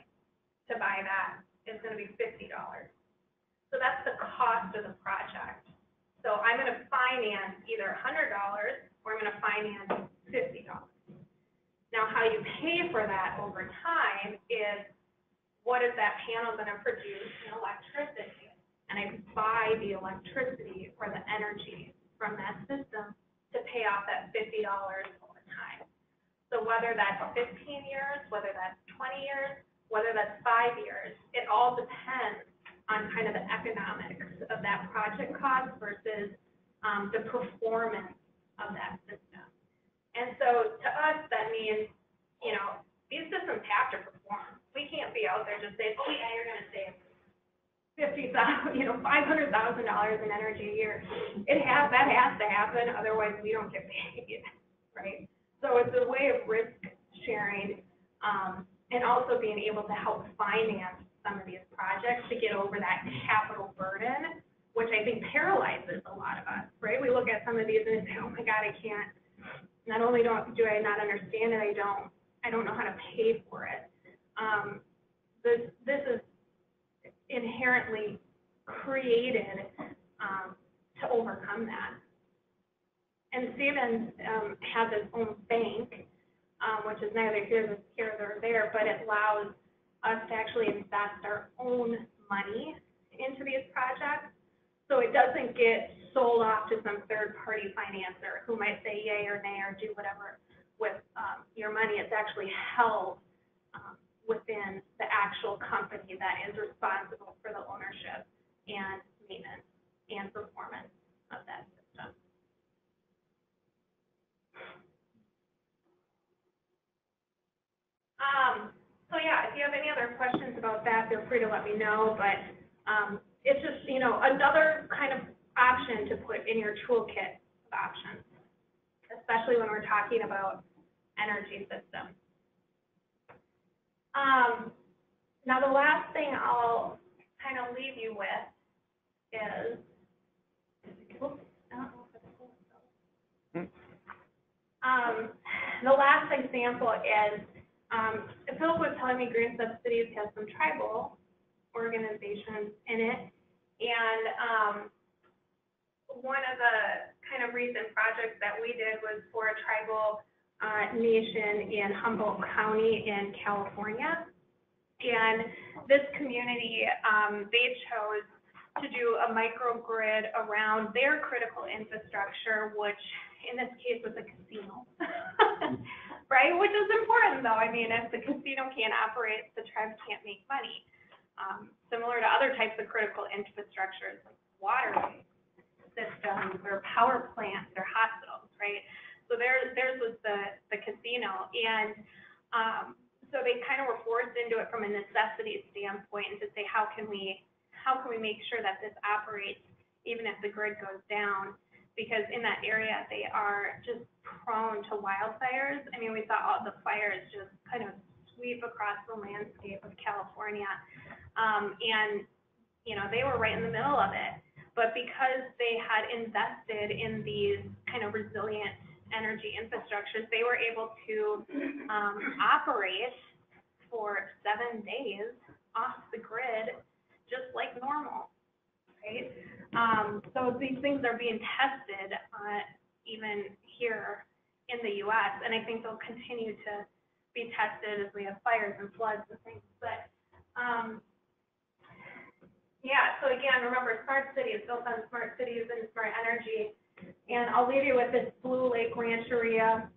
[SPEAKER 4] to buy that is gonna be fifty dollars. So that's the cost of the project. So I'm gonna finance either a hundred dollars or I'm gonna finance fifty dollars. Now, how you pay for that over time is what is that panel gonna produce in electricity? And I buy the electricity or the energy from that system to pay off that fifty dollars over time. So whether that's fifteen years, whether that's twenty years, whether that's five years, it all depends on kind of the economics of that project cost versus, um, the performance of that system. And so to us, that means, you know, these systems have to perform. We can't be out there just saying, oh yeah, you're gonna save fifty thousand, you know, five hundred thousand dollars in energy a year. It has, that has to happen, otherwise we don't get paid, (laughs) right? So it's a way of risk sharing, um, and also being able to help finance some of these projects to get over that capital burden, which I think paralyzes a lot of us, right? We look at some of these and say, oh my God, I can't, not only don't, do I not understand it, I don't, I don't know how to pay for it. Um, this, this is inherently created, um, to overcome that. and Siemens, um, has his own bank, um, which is neither here, here nor there, but it allows us to actually invest our own money into these projects. So it doesn't get sold off to some third-party financer who might say yay or nay or do whatever with, um, your money. It's actually held, um, within the actual company that is responsible for the ownership and maintenance and performance of that system. Um, so yeah, if you have any other questions about that, feel free to let me know, but, um, it's just, you know, another kind of option to put in your toolkit of options, especially when we're talking about energy systems. Um, now the last thing I'll kind of leave you with is. Um, the last example is, um, Philip was telling me GreenStep Cities has some tribal organizations in it. And, um, one of the kind of recent projects that we did was for a tribal, uh, nation in Humboldt County in California. And this community, um, they chose to do a microgrid around their critical infrastructure, which in this case was a casino. (laughs) Right, which is important though, I mean, if the casino can't operate, the tribe can't make money. Um, similar to other types of critical infrastructures, like water systems or power plants or hospitals, right? So theirs, theirs was the, the casino, and, um, so they kind of were forced into it from a necessity standpoint, and to say, how can we, how can we make sure that this operates even if the grid goes down? Because in that area, they are just prone to wildfires. I mean, we saw all the fires just kind of sweep across the landscape of California. Um, and, you know, they were right in the middle of it. But because they had invested in these kind of resilient energy infrastructures, they were able to, um, operate for seven days off the grid, just like normal, right? Um, so these things are being tested, uh, even here in the US, and I think they'll continue to be tested as we have fires and floods and things, but, um, yeah, so again, remember, smart city is built on smart cities and smart energy. And I'll leave you with this Blue Lake Rancheria,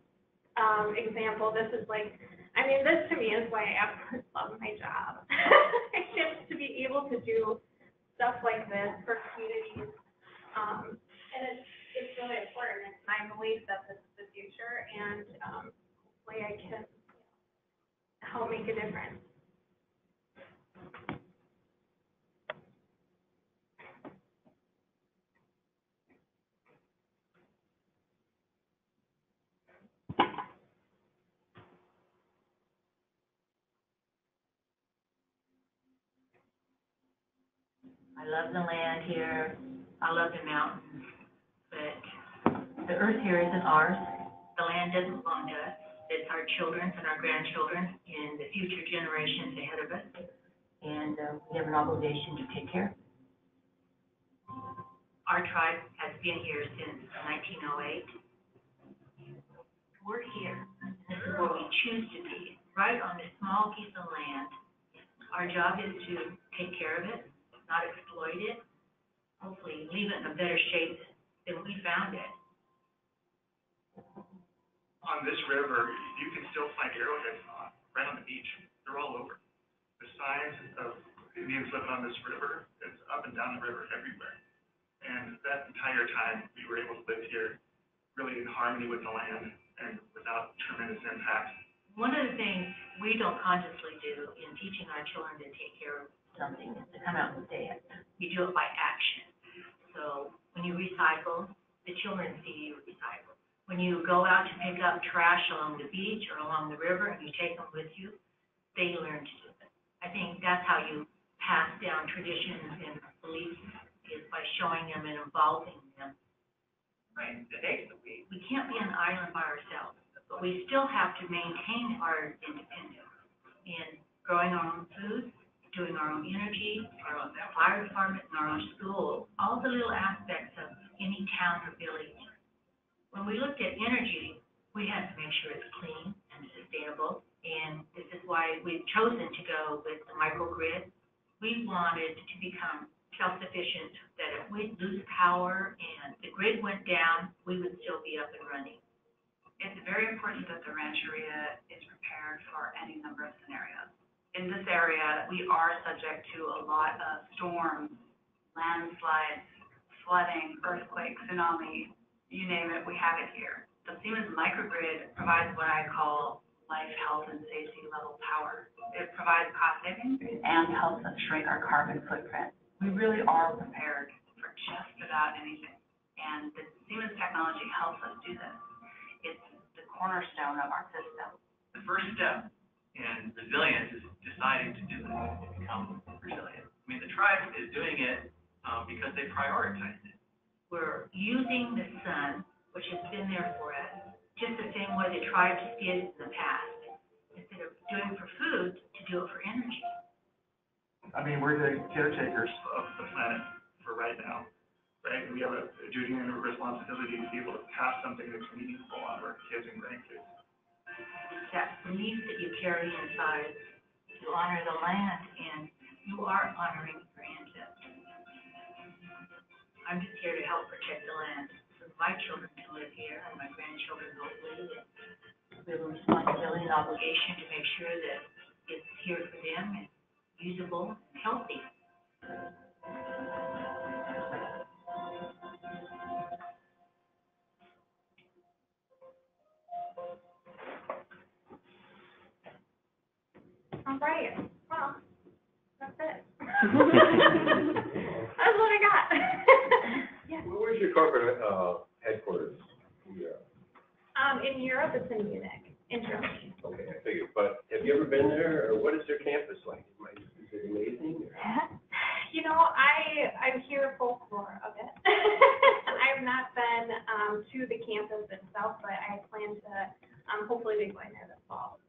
[SPEAKER 4] um, example. This is like, I mean, this to me is why I absolutely love my job. (laughs) I get to be able to do stuff like this for communities. Um, and it's, it's really important. It's my belief that this is the future and, um, hopefully I can help make a difference.
[SPEAKER 12] I love the land here, I love the mountains, but the earth here isn't ours. The land doesn't belong to us. It's our children's and our grandchildren and the future generations ahead of us. And, uh, we have an obligation to take care. Our tribe has been here since nineteen oh eight. We're here, this is where we choose to be, right on this small piece of land. Our job is to take care of it, not exploit it, hopefully leave it in a better shape than we found it.
[SPEAKER 13] On this river, you can still find arrowheads on, right on the beach. They're all over. The signs of Indians living on this river, it's up and down the river everywhere. And that entire time, we were able to live here really in harmony with the land and without tremendous impact.
[SPEAKER 12] One of the things we don't consciously do in teaching our children to take care of something is to come out and say it. You do it by action. So when you recycle, the children see you recycle. When you go out to pick up trash along the beach or along the river and you take them with you, they learn to do it. I think that's how you pass down traditions and beliefs is by showing them and involving them. Right, today, we, we can't be an island by ourselves, but we still have to maintain our independence in growing our own food, doing our own energy, our own fire department, and our own school, all the little aspects of any town or village.
[SPEAKER 11] when we looked at energy, we had to make sure it's clean and sustainable. And this is why we've chosen to go with the microgrid. We wanted to become self-sufficient, that if we lose power and the grid went down, we would still be up and running.
[SPEAKER 14] It's very important that the rancheria is prepared for any number of scenarios. In this area, we are subject to a lot of storms, landslides, flooding, earthquakes, tsunami, you name it, we have it here. The Siemens microgrid provides what I call life, health, and safety level power. It provides cost savings and helps us shrink our carbon footprint. We really are prepared for just about anything. And the Siemens technology helps us do this. It's the cornerstone of our system.
[SPEAKER 15] the first step in resilience is deciding to do it, to become resilient. I mean, the tribe is doing it, um, because they prioritize it.
[SPEAKER 11] We're using the sun, which has been there for us, just the same way the tribes did in the past. Instead of doing it for food, to do it for energy.
[SPEAKER 13] I mean, we're the caretakers of the planet for right now, right? We have a a duty and a responsibility to be able to pass something that's meaningful on to our kids and grandkids.
[SPEAKER 11] That belief that you carry inside, you honor the land and you are honoring your ancestors. I'm just here to help protect the land, so my children can live here and my grandchildren hopefully. We have a responsibility and obligation to make sure that it's here for them and usable and healthy.
[SPEAKER 4] All right, well, that's it. (laughs) That's what I got. (laughs) Yeah.
[SPEAKER 7] Where- Where's your corporate, uh, headquarters? Yeah.
[SPEAKER 4] Um, in Europe, it's in Munich, in Germany.
[SPEAKER 7] Okay, I figured, but have you ever been there, or what is their campus like? Am I- Is it amazing? or- (laughs)
[SPEAKER 4] You know, I, I'm here full floor of it. I've not been, um, to the campus itself, but I plan to, um, hopefully be going there this fall.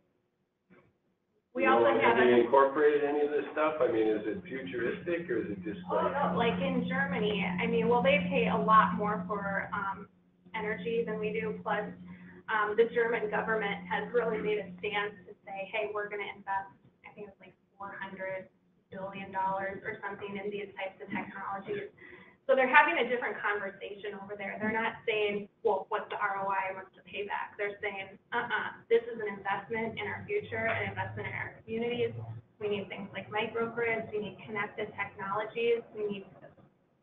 [SPEAKER 4] We
[SPEAKER 7] You know,
[SPEAKER 4] also have
[SPEAKER 7] Have they
[SPEAKER 4] a,
[SPEAKER 7] incorporated any of this stuff? I mean, is it futuristic, or is it just
[SPEAKER 4] oh,
[SPEAKER 7] like?
[SPEAKER 4] no, like in Germany, I mean, well, they pay a lot more for, um, energy than we do, plus, um, the German government has really made a stance to say, hey, we're gonna invest, I think it's like four hundred billion dollars or something in these types of technologies. So they're having a different conversation over there. They're not saying, well, what's the ROI, what's the payback? They're saying, uh-uh, this is an investment in our future, an investment in our communities. We need things like microgrids, we need connected technologies, we need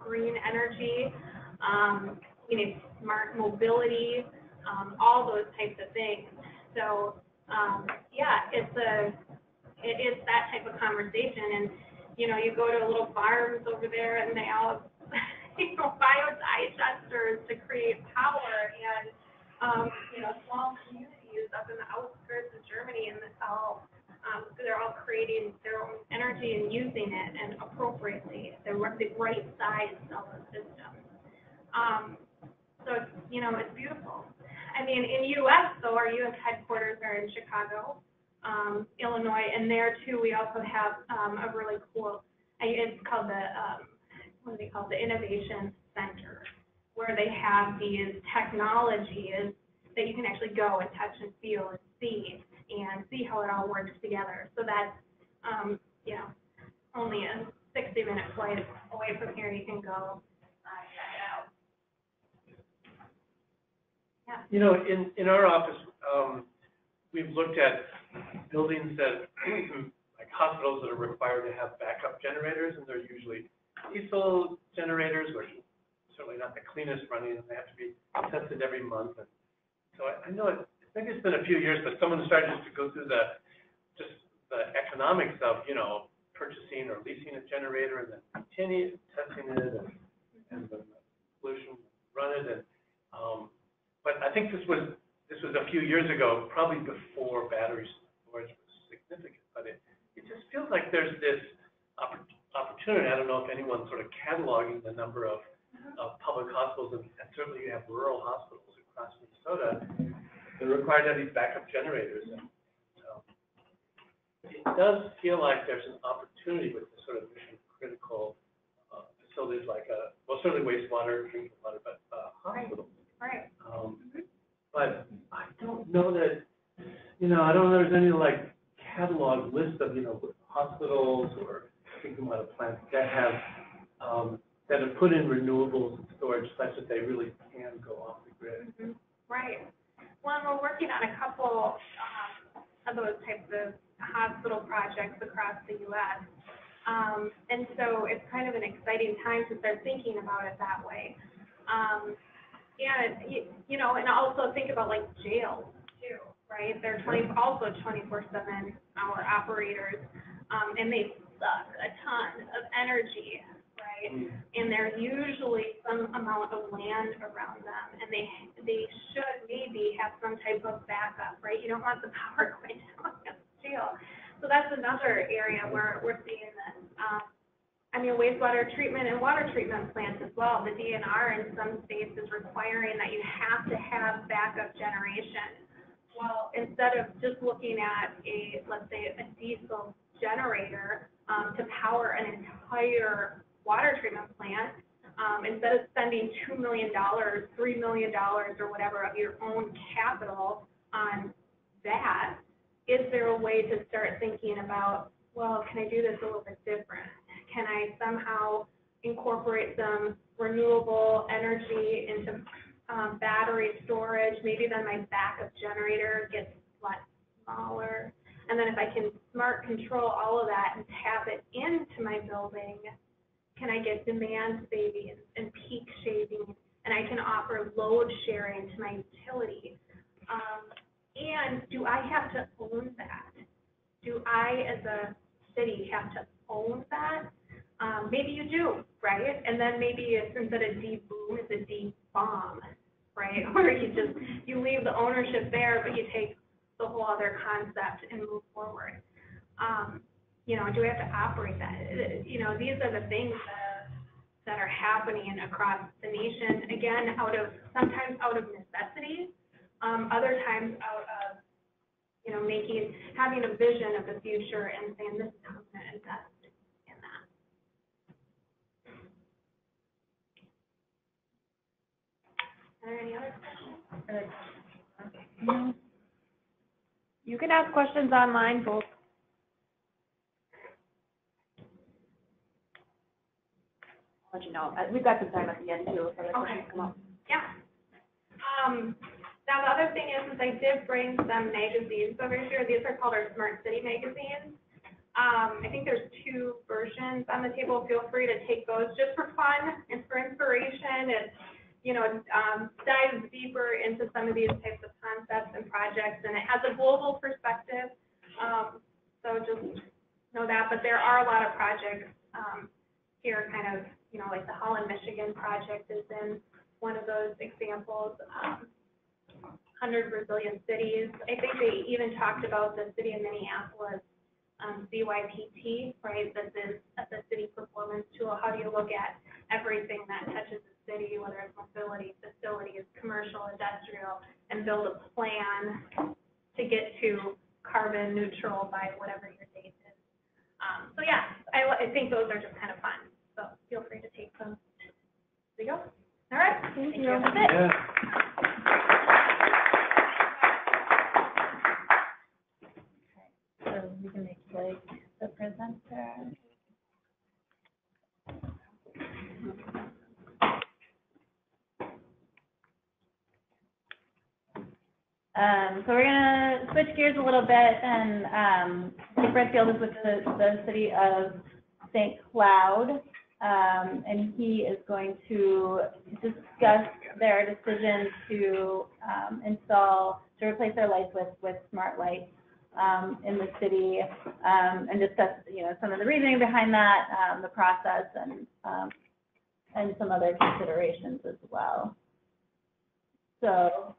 [SPEAKER 4] green energy, um, we need smart mobility, um, all those types of things. So, um, yeah, it's a, it is that type of conversation, and, you know, you go to little farms over there, and they all, (laughs) you know, to create power, and, um, you know, small communities up in the outskirts of Germany, and it's all, um, they're all creating their own energy and using it, and appropriately, the, the right size of the system. Um, so, it's, you know, it's beautiful. I mean, in US, though, our US headquarters are in Chicago, um, Illinois, and there too, we also have, um, a really cool, it's called the, um, what do they call the Innovation Center, where they have these technologies that you can actually go and touch and feel and see, and see how it all works together. So that's, um, you know, only a sixty-minute flight away from here, you can go, check it out. Yeah.
[SPEAKER 6] You know, in, in our office, um, we've looked at buildings that, (clears throat) like hospitals that are required to have backup generators, and they're usually diesel generators, which are certainly not the cleanest running, they have to be tested every month. And So I, I know it, maybe it's been a few years, but someone started to go through the, just the economics of, you know, purchasing or leasing a generator and then it, testing it, and, and the pollution, run it, and, um, but I think this was, this was a few years ago, probably before battery storage was significant, but it, it just feels like there's this oppor- opportunity, I don't know if anyone's sort of cataloging the number of, of public hospitals, and and certainly you have rural hospitals across Minnesota, that are required to have these backup generators, and, so. It does feel like there's an opportunity with this sort of mission critical, uh, facilities like, uh, well, certainly wastewater, drinking water, but, uh, hospitals.
[SPEAKER 4] Right.
[SPEAKER 6] Um, but I don't know that, you know, I don't know if there's any like catalog list of, you know, hospitals or thinking about a plant that have, um, that have put in renewables and storage such that they really can go off the grid.
[SPEAKER 4] Mhm. Right. Well, and we're working on a couple, um, of those types of hospital projects across the US. Um, and so it's kind of an exciting time to start thinking about it that way. Um, and, you, you know, and also think about like jails too, right? They're twenty, also twenty-four seven hour operators, um, and they suck a ton of energy, right? And there's usually some amount of land around them, and they, they should maybe have some type of backup, right? You don't want the (laughs) power going down jail. So that's another area where we're seeing this. Um, I mean, wastewater treatment and water treatment plants as well. The DNR in some states is requiring that you have to have backup generation. Well, instead of just looking at a, let's say, a diesel generator, um, to power an entire water treatment plant, um, instead of spending two million dollars, three million dollars, or whatever of your own capital on that, is there a way to start thinking about, well, can I do this a little bit different? Can I somehow incorporate some renewable energy into, um, battery storage? Maybe then my backup generator gets a lot smaller. And then if I can smart control all of that and tap it into my building, can I get demand savings and peak shaving? And I can offer load sharing to my utility. Um, and do I have to own that? Do I, as a city, have to own that? Um, maybe you do, right? And then maybe it's instead of DBOOM, it's a DBOM, right? (laughs) Where you just, you leave the ownership there, but you take the whole other concept and move forward. Um, you know, do we have to operate that? You know, these are the things that, are happening across the nation, again, out of, sometimes out of necessity, um, other times out of, you know, making, having a vision of the future and saying, this is how I'm gonna invest in that. Are there any other questions?
[SPEAKER 3] No. You can ask questions online, both. I'll let you know. Uh, We've got some time at the end too, questions come up.
[SPEAKER 4] Yeah. Um, now the other thing is, is I did bring some magazines over here. These are called our Smart City magazines. Um, I think there's two versions on the table. Feel free to take those just for fun and for inspiration and, you know, um, dive deeper into some of these types of concepts and projects. And it has a global perspective. Um, so just know that, but there are a lot of projects, um, here kind of, you know, like the Holland, Michigan project is in one of those examples. Um, Hundred Resilient Cities. I think they even talked about the city of Minneapolis, um, CYPT, right? This is the city performance tool. How do you look at everything that touches the city, whether it's mobility, facilities, commercial, industrial, and build a plan to get to carbon neutral by whatever your date is. Um, so yeah, I, I think those are just kind of fun. So feel free to take them. There you go. All right. Thank you. That's it.
[SPEAKER 6] Yeah.
[SPEAKER 1] So we can make like the presenter. Um, so we're gonna switch gears a little bit and, um, Redfield is with the, the city of St. Cloud. Um, and he is going to discuss their decision to, um, install, to replace their lights with, with smart lights, um, in the city, um, and discuss, you know, some of the reasoning behind that, um, the process and, um, and some other considerations as well. So,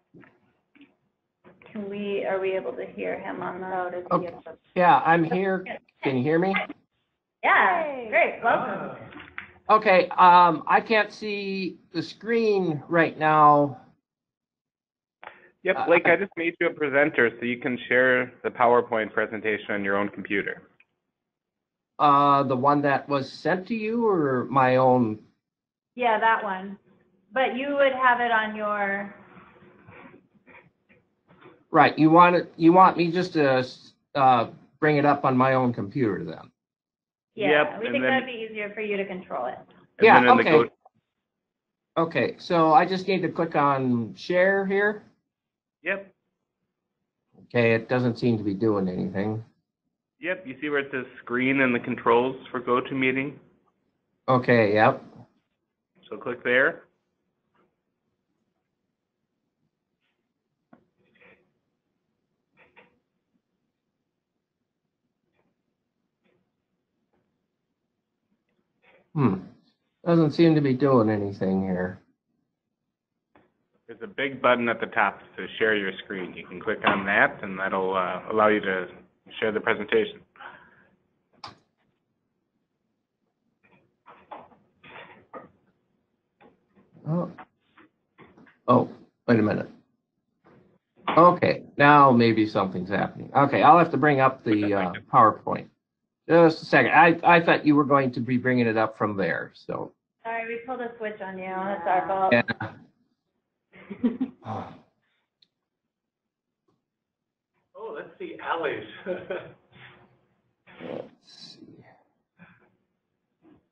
[SPEAKER 1] can we, are we able to hear him on the?
[SPEAKER 16] Okay. Yeah, I'm here. Can you hear me?
[SPEAKER 1] Yeah, great, welcome.
[SPEAKER 16] Okay, um, I can't see the screen right now.
[SPEAKER 2] Yep, Blake, I just made you a presenter so you can share the PowerPoint presentation on your own computer.
[SPEAKER 16] Uh, the one that was sent to you or my own?
[SPEAKER 1] Yeah, that one. But you would have it on your,
[SPEAKER 16] Right, you want it, you want me just to, uh, bring it up on my own computer then?
[SPEAKER 1] Yeah,
[SPEAKER 2] Yep,
[SPEAKER 1] we
[SPEAKER 2] and
[SPEAKER 1] think
[SPEAKER 2] then-
[SPEAKER 1] that'd be easier for you to control it.
[SPEAKER 2] And
[SPEAKER 16] Yeah,
[SPEAKER 2] then in the
[SPEAKER 16] okay.
[SPEAKER 2] go-
[SPEAKER 16] Okay, so I just need to click on share here.
[SPEAKER 2] Yep,
[SPEAKER 16] Okay, it doesn't seem to be doing anything.
[SPEAKER 2] yep, you see where it says screen and the controls for GoToMeeting?
[SPEAKER 16] Okay, yep.
[SPEAKER 2] So click there.
[SPEAKER 16] Hmm, doesn't seem to be doing anything here.
[SPEAKER 2] There's a big button at the top to share your screen. You can click on that and that'll, uh, allow you to share the presentation.
[SPEAKER 16] Oh. Oh, wait a minute. Okay, now maybe something's happening. Okay, I'll have to bring up the uh, PowerPoint. Just a second. I, I thought you were going to be bringing it up from there, so.
[SPEAKER 1] Sorry, we pulled a switch on you. That's our fault.
[SPEAKER 16] yeah. Ah.
[SPEAKER 6] Oh, let's see, alleys. (laughs)
[SPEAKER 16] Let's see.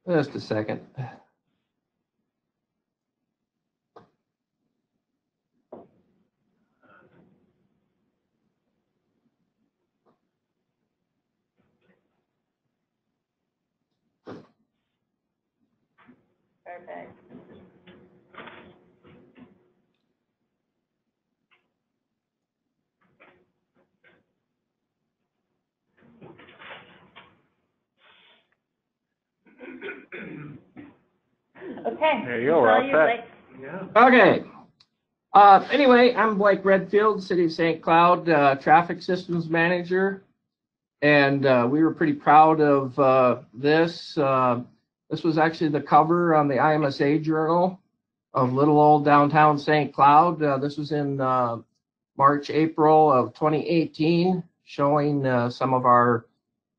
[SPEAKER 16] Just a second.
[SPEAKER 1] Perfect. Okay.
[SPEAKER 2] There you go, we're all
[SPEAKER 1] you,
[SPEAKER 2] set.
[SPEAKER 1] Blake.
[SPEAKER 6] Yeah.
[SPEAKER 16] Okay. Uh, anyway, I'm Blake Redfield, City of St. Cloud, uh, Traffic Systems Manager. And, uh, we were pretty proud of, uh, this. Uh, this was actually the cover on the IMSA Journal of little old downtown St. Cloud. Uh, this was in, uh, March, April of 2018, showing, uh, some of our,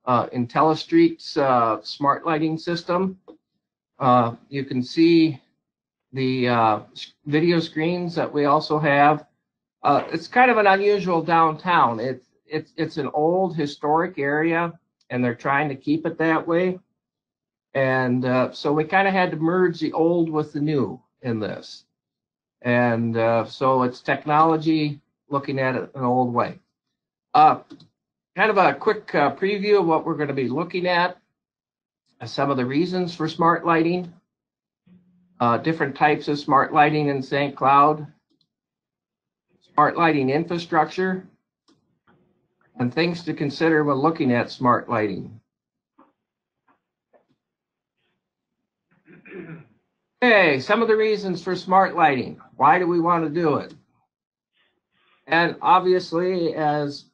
[SPEAKER 16] uh, IntelliStreet's, uh, smart lighting system. Uh, you can see the uh, video screens that we also have. Uh, it's kind of an unusual downtown. It's it's it's an old historic area, and they're trying to keep it that way. And uh, so we kind of had to merge the old with the new in this. And uh, so it's technology looking at it an old way. Uh, kind of a quick preview of what we're going to be looking at. Uh, Some of the reasons for smart lighting uh, different types of smart lighting in St. Cloud, smart lighting infrastructure, and things to consider when looking at smart lighting. Okay, some of the reasons for smart lighting. Why do we want to do it? And obviously, as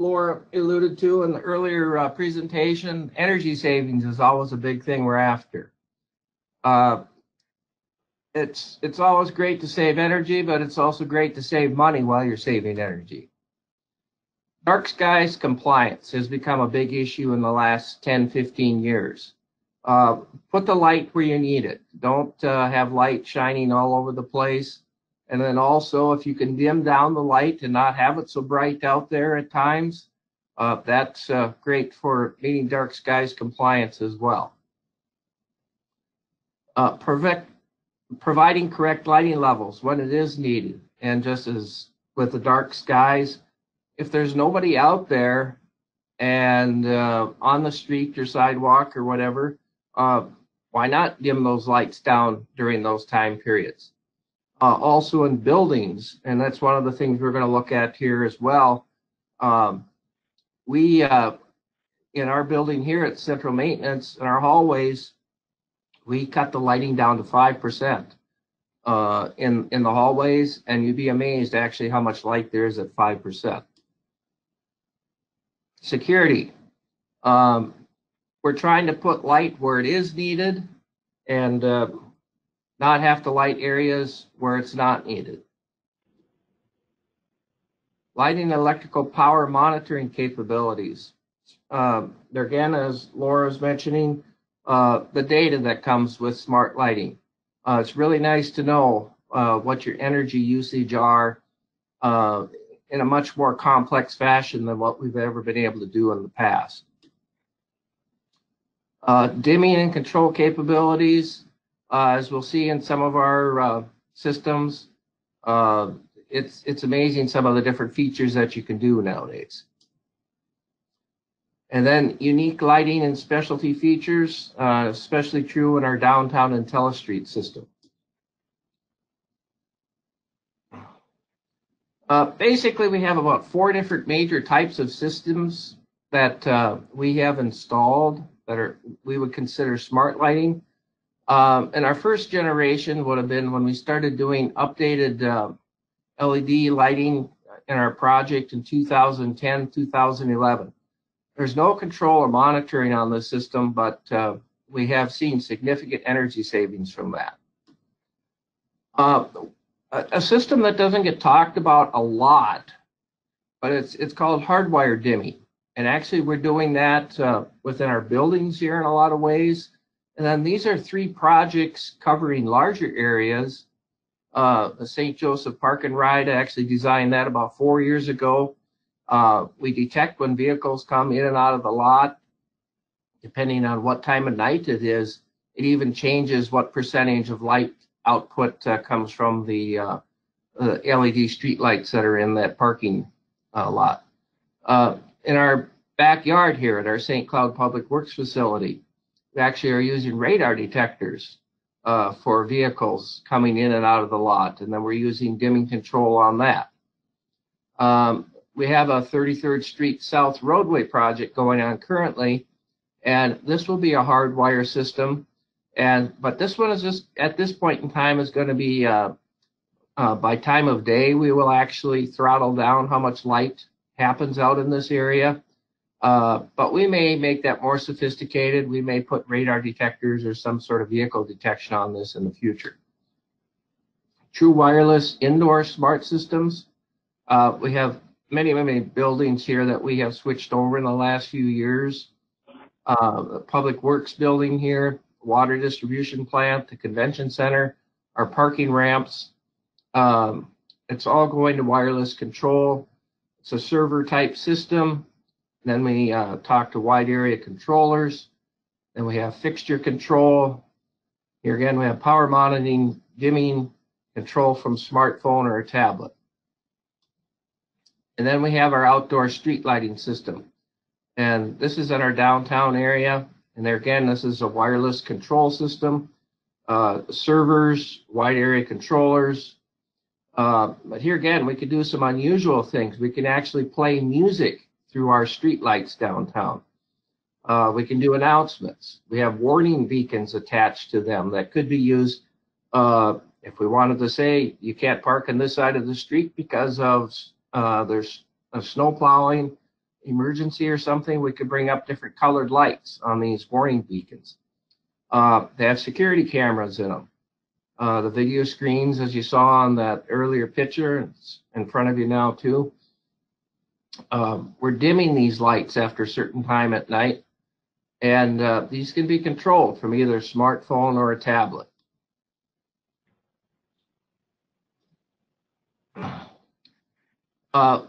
[SPEAKER 16] Laura alluded to in the earlier uh, presentation, energy savings is always a big thing we're after. Uh, it's it's always great to save energy, but it's also great to save money while you're saving energy. Dark skies compliance has become a big issue in the last 10, 15 years. Uh, put the light where you need it. Don't uh, have light shining all over the place. And then also, if you can dim down the light and not have it so bright out there at times, uh, that's uh, great for meeting dark skies compliance as well. Uh, prevent, providing correct lighting levels when it is needed. And just as with the dark skies, if there's nobody out there and uh, on the street or sidewalk or whatever, uh, why not dim those lights down during those time periods? Uh, also in buildings, and that's one of the things we're going to look at here as well. Um, we, uh, in our building here at Central Maintenance, in our hallways, we cut the lighting down to 5% uh, in, in the hallways, and you'd be amazed actually how much light there is at 5%. Security. Um, we're trying to put light where it is needed and uh, not have to light areas where it's not needed. Lighting electrical power monitoring capabilities. There again, as Laura was mentioning, uh, the data that comes with smart lighting. Uh, it's really nice to know uh, what your energy usage are uh, in a much more complex fashion than what we've ever been able to do in the past. Uh, dimming and control capabilities, uh, as we'll see in some of our uh, systems, uh, it's it's amazing some of the different features that you can do nowadays. And then unique lighting and specialty features, uh, especially true in our downtown IntelliStreet system. Uh, basically, we have about four different major types of systems that uh, we have installed that are we would consider smart lighting. Um, and our first generation would have been when we started doing updated uh, LED lighting in our project in 2010, 2011. There's no control or monitoring on the system, but uh, we have seen significant energy savings from that. Uh, a, a system that doesn't get talked about a lot, but it's it's called hardwire dimming. And actually, we're doing that uh, within our buildings here in a lot of ways. And then these are three projects covering larger areas. Uh, the St. Joseph Park and Ride I actually designed that about four years ago. Uh, we detect when vehicles come in and out of the lot, depending on what time of night it is. It even changes what percentage of light output uh, comes from the uh, LED street lights that are in that parking uh, lot. Uh, in our backyard here at our St. Cloud Public Works facility, actually are using radar detectors uh, for vehicles coming in and out of the lot, and then we're using dimming control on that. Um, we have a 33rd Street South roadway project going on currently, and this will be a hardwire system. And but this one is just at this point in time is going to be uh, uh, by time of day we will actually throttle down how much light happens out in this area. Uh, but we may make that more sophisticated. We may put radar detectors or some sort of vehicle detection on this in the future. True wireless indoor smart systems. Uh, we have many, many buildings here that we have switched over in the last few years. Uh, Public Works building here, water distribution plant, the convention center, our parking ramps. Um, it's all going to wireless control. It's a server type system. Then we uh, talk to wide area controllers. Then we have fixture control. Here again, we have power monitoring, dimming, control from smartphone or a tablet. And then we have our outdoor street lighting system. And this is in our downtown area. And there again, this is a wireless control system, uh, servers, wide area controllers. Uh, but here again, we could do some unusual things. We can actually play music through our street lights downtown. Uh, we can do announcements. We have warning beacons attached to them that could be used uh, if we wanted to say you can't park on this side of the street because of uh, there's a snow plowing emergency or something, we could bring up different colored lights on these warning beacons. Uh, they have security cameras in them. Uh, the video screens, as you saw on that earlier picture, it's in front of you now too. Um, we're dimming these lights after a certain time at night, and uh, these can be controlled from either a smartphone or a tablet. Uh,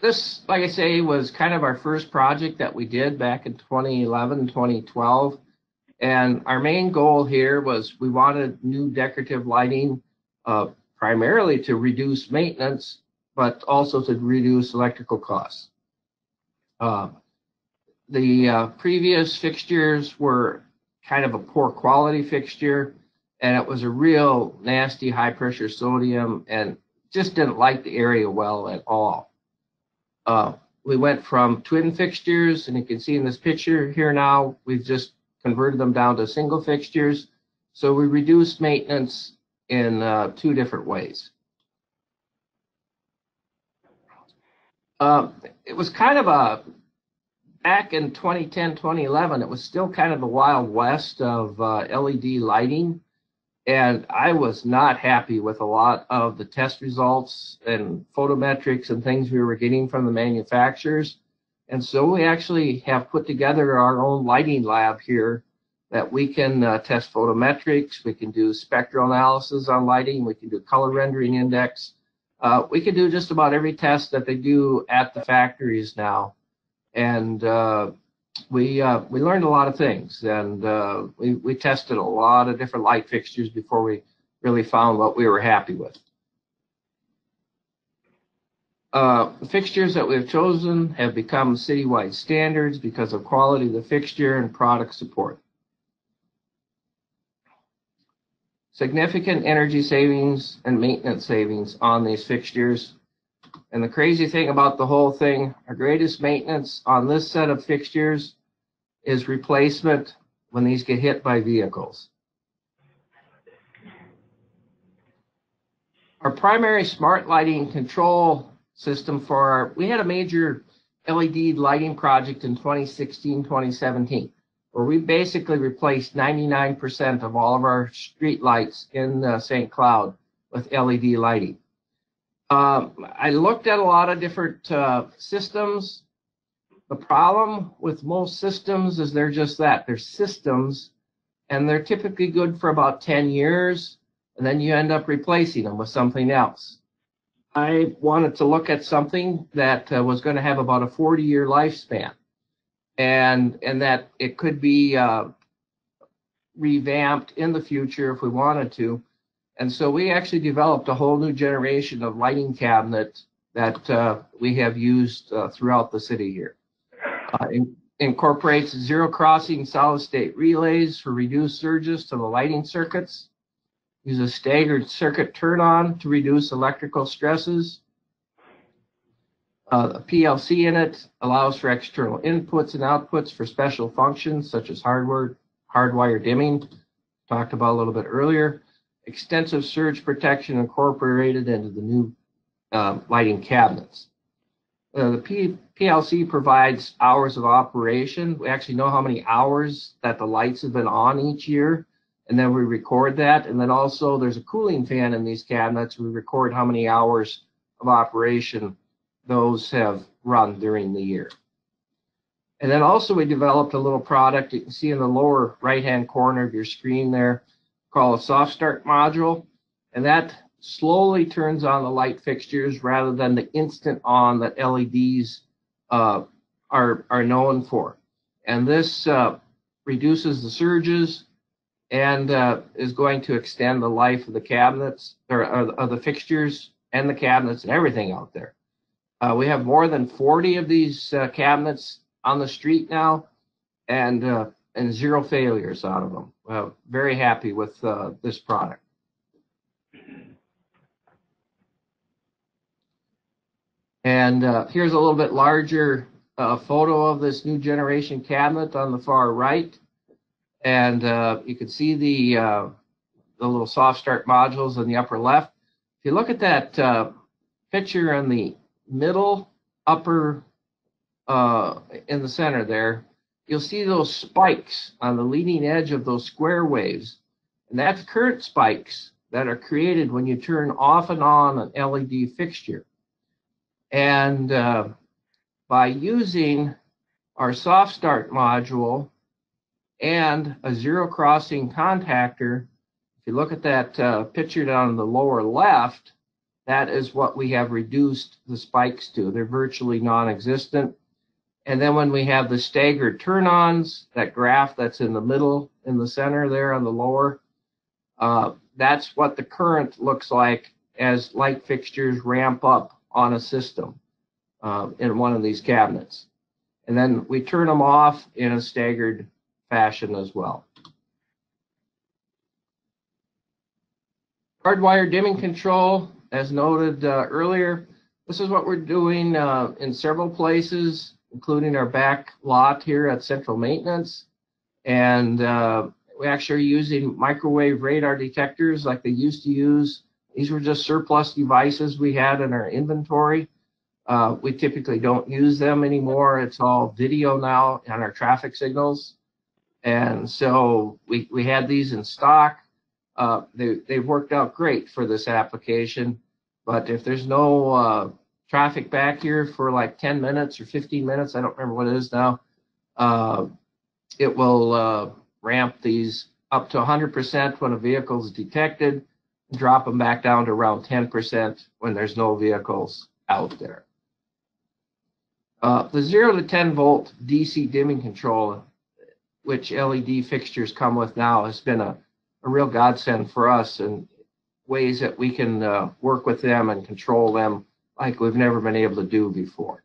[SPEAKER 16] this, like I say, was kind of our first project that we did back in 2011, 2012. And our main goal here was we wanted new decorative lighting, uh, primarily to reduce maintenance, but also to reduce electrical costs. Uh, the uh, previous fixtures were kind of a poor quality fixture, and it was a real nasty high pressure sodium and just didn't like the area well at all. Uh, we went from twin fixtures, and you can see in this picture here now, we've just converted them down to single fixtures. So we reduced maintenance in uh, two different ways. Uh, it was kind of a, back in 2010, 2011, it was still kind of the wild west of uh, LED lighting. And I was not happy with a lot of the test results and photometrics and things we were getting from the manufacturers. And so we actually have put together our own lighting lab here that we can uh, test photometrics, we can do spectral analysis on lighting, we can do color rendering index, Uh, we can do just about every test that they do at the factories now. And, uh, we, uh, we learned a lot of things and, uh, we, we tested a lot of different light fixtures before we really found what we were happy with. Uh, the fixtures that we've chosen have become citywide standards because of quality of the fixture and product support. Significant energy savings and maintenance savings on these fixtures. And the crazy thing about the whole thing, our greatest maintenance on this set of fixtures is replacement when these get hit by vehicles. Our primary smart lighting control system for our, we had a major LED lighting project in 2016, 2017, where we basically replaced 99% of all of our street lights in uh, St. Cloud with LED lighting. Um, I looked at a lot of different uh, systems. The problem with most systems is they're just that. They're systems, and they're typically good for about 10 years, and then you end up replacing them with something else. I wanted to look at something that uh, was going to have about a 40 year lifespan and and that it could be uh, revamped in the future if we wanted to. And so we actually developed a whole new generation of lighting cabinet that uh, we have used uh, throughout the city here. Uh, in, incorporates zero crossing solid state relays for reduced surges to the lighting circuits Use a staggered circuit turn on to reduce electrical stresses. Uh, a PLC in it allows for external inputs and outputs for special functions such as hardware, hardwire dimming, talked about a little bit earlier. Extensive surge protection incorporated into the new uh, lighting cabinets. Uh, the P PLC provides hours of operation. We actually know how many hours that the lights have been on each year and then we record that. And then also there's a cooling fan in these cabinets. We record how many hours of operation those have run during the year. And then also we developed a little product you can see in the lower right-hand corner of your screen there called a soft start module. And that slowly turns on the light fixtures rather than the instant on that LEDs uh, are, are known for. And this uh, reduces the surges, and uh, is going to extend the life of the cabinets or, or, of the fixtures and the cabinets and everything out there. Uh, we have more than 40 of these uh, cabinets on the street now, and uh, and zero failures out of them. Uh, very happy with uh, this product. And here's a little bit larger photo of this new generation cabinet on the far right. And uh, you can see the, uh, the little soft start modules in the upper left. If you look at that uh, picture on the middle upper uh, in the center there, you'll see those spikes on the leading edge of those square waves. And that's current spikes that are created when you turn off and on an LED fixture. And uh, by using our soft start module, and a zero crossing contactor. If you look at that uh, picture down in the lower left, that is what we have reduced the spikes to. They're virtually non-existent. And then when we have the staggered turn-ons, that graph that's in the middle, in the center there on the lower, uh, that's what the current looks like as light fixtures ramp up on a system uh, in one of these cabinets. And then we turn them off in a staggered fashion as well. Hardwire dimming control, as noted uh, earlier, this is what we're doing uh, in several places, including our back lot here at Central Maintenance. And uh, we actually are using microwave radar detectors like they used to use. These were just surplus devices we had in our inventory. Uh, we typically don't use them anymore. It's all video now on our traffic signals. And so we, we had these in stock. Uh, they, they've worked out great for this application. But if there's no uh, traffic back here for like 10 minutes or 15 minutes, I don't remember what it is now, uh, it will uh, ramp these up to 100% when a vehicle is detected. drop them back down to around ten percent when there's no vehicles out there. Uh, the zero to ten volt DC dimming control, which LED fixtures come with now, has been a, a real godsend for us and ways that we can uh, work with them and control them like we've never been able to do before.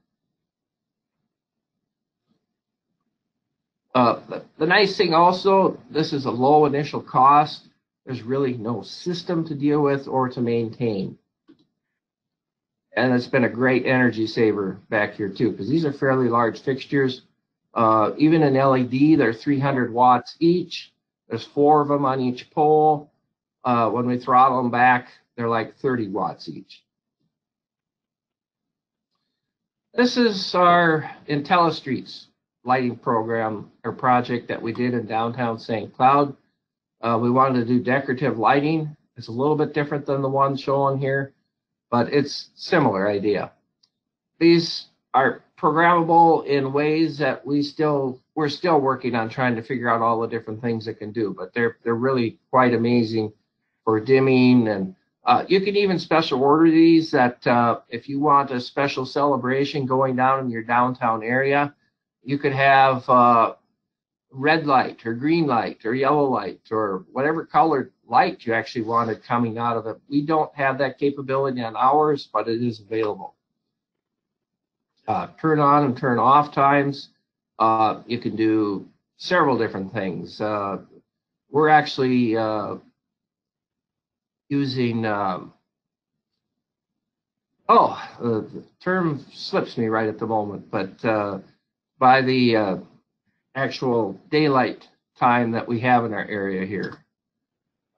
[SPEAKER 16] Uh, the, nice thing also, this is a low initial cost. There's really no system to deal with or to maintain. And it's been a great energy saver back here too, because these are fairly large fixtures. Uh, even an LED, they're 300 watts each. There's four of them on each pole. Uh, when we throttle them back, they're like 30 watts each. This is our IntelliStreets lighting program or project that we did in downtown St. Cloud. Uh, we wanted to do decorative lighting. It's a little bit different than the one shown here, but it's similar idea. These are programmable in ways that we still we're still working on trying to figure out all the different things it can do, but they're they're really quite amazing for dimming and uh, you can even special order these that uh, if you want a special celebration going down in your downtown area, you could have uh, red light or green light or yellow light or whatever colored light you actually wanted coming out of it. We don't have that capability on ours, but it is available. Uh, turn on and turn off times. Uh, you can do several different things. Uh, we're actually uh, using, um, oh, the term slips me right at the moment, but uh, by the uh, actual daylight time that we have in our area here.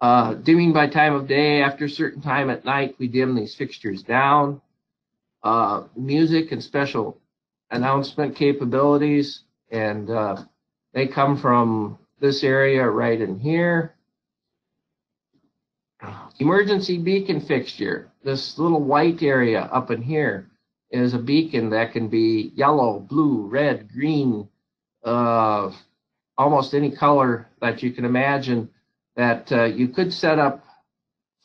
[SPEAKER 16] Uh, dimming by time of day, after a certain time at night, we dim these fixtures down. Uh, music and special announcement capabilities, and uh, they come from this area right in here. Emergency beacon fixture. This little white area up in here is a beacon that can be yellow, blue, red, green, uh, almost any color that you can imagine that uh, you could set up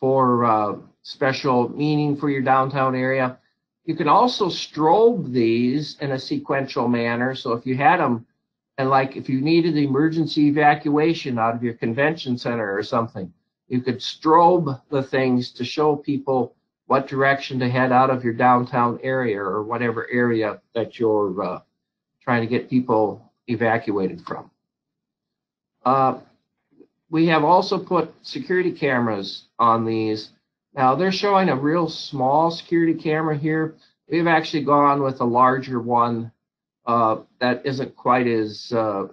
[SPEAKER 16] for uh, special meaning for your downtown area. You can also strobe these in a sequential manner. So if you had them, and like if you needed emergency evacuation out of your convention center or something, you could strobe the things to show people what direction to head out of your downtown area or whatever area that you're uh, trying to get people evacuated from. Uh, we have also put security cameras on these. Now they're showing a real small security camera here. We've actually gone with a larger one uh, that isn't quite as uh,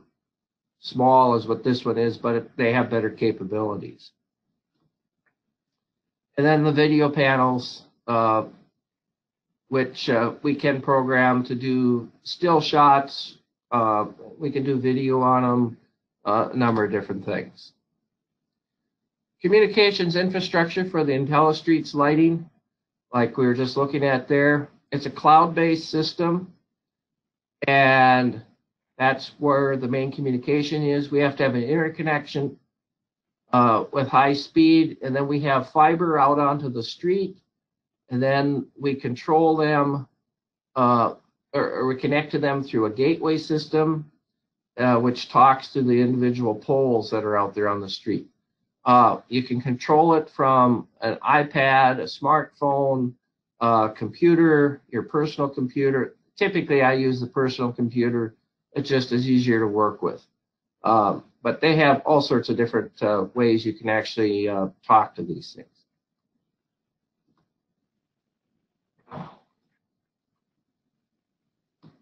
[SPEAKER 16] small as what this one is, but they have better capabilities. And then the video panels, uh, which uh, we can program to do still shots. Uh, we can do video on them, uh, a number of different things. Communications infrastructure for the IntelliStreets lighting, like we were just looking at there. It's a cloud-based system, and that's where the main communication is. We have to have an interconnection uh, with high speed, and then we have fiber out onto the street, and then we control them, uh, or, or, we connect to them through a gateway system, uh, which talks to the individual poles that are out there on the street. Uh, you can control it from an iPad, a smartphone, a computer, your personal computer. Typically, I use the personal computer. It just is easier to work with. Um, but they have all sorts of different uh, ways you can actually uh, talk to these things.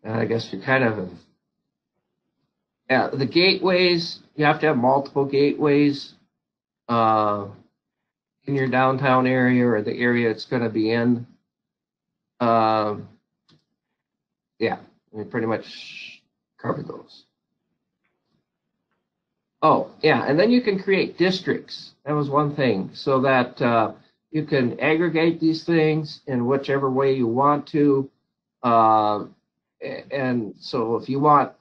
[SPEAKER 16] And I guess you kind of, yeah, the gateways, you have to have multiple gateways uh, in your downtown area or the area it's going to be in. Uh, yeah, we pretty much covered those. Oh, yeah, and then you can create districts. That was one thing, so that uh, you can aggregate these things in whichever way you want to. Uh, and so if you want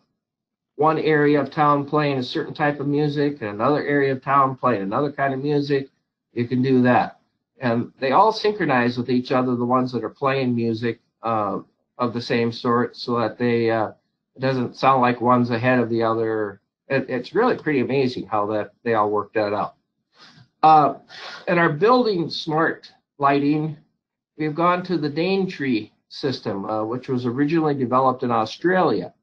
[SPEAKER 16] one area of town playing a certain type of music and another area of town playing another kind of music, you can do that. and they all synchronize with each other, the ones that are playing music uh, of the same sort, so that they uh, it doesn't sound like one's ahead of the other. It, it's really pretty amazing how that they all work that out. Uh, and our building smart lighting, we've gone to the Daintree system, uh, which was originally developed in Australia,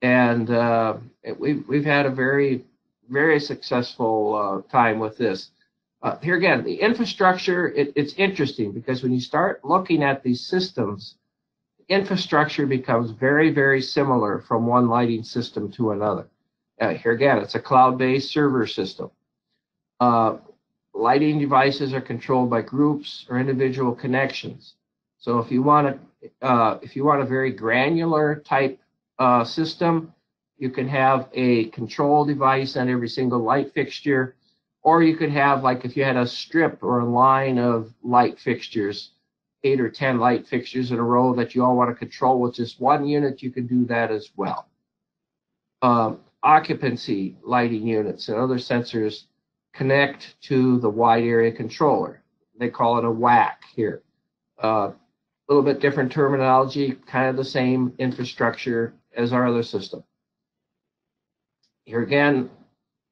[SPEAKER 16] and uh, it, we've we've had a very very successful uh, time with this. Uh, here again, the infrastructure, it, it's interesting because when you start looking at these systems, infrastructure becomes very, very similar from one lighting system to another. Uh, here again, it's a cloud-based server system. Uh, lighting devices are controlled by groups or individual connections. So if you want to, uh, if you want a very granular type uh, system, you can have a control device on every single light fixture, or you could have like if you had a strip or a line of light fixtures, eight or 10 light fixtures in a row that you all want to control with just one unit, you can do that as well. Um, occupancy lighting units and other sensors connect to the wide area controller. They call it a WAC here. A uh, little bit different terminology, kind of the same infrastructure as our other system. Here again,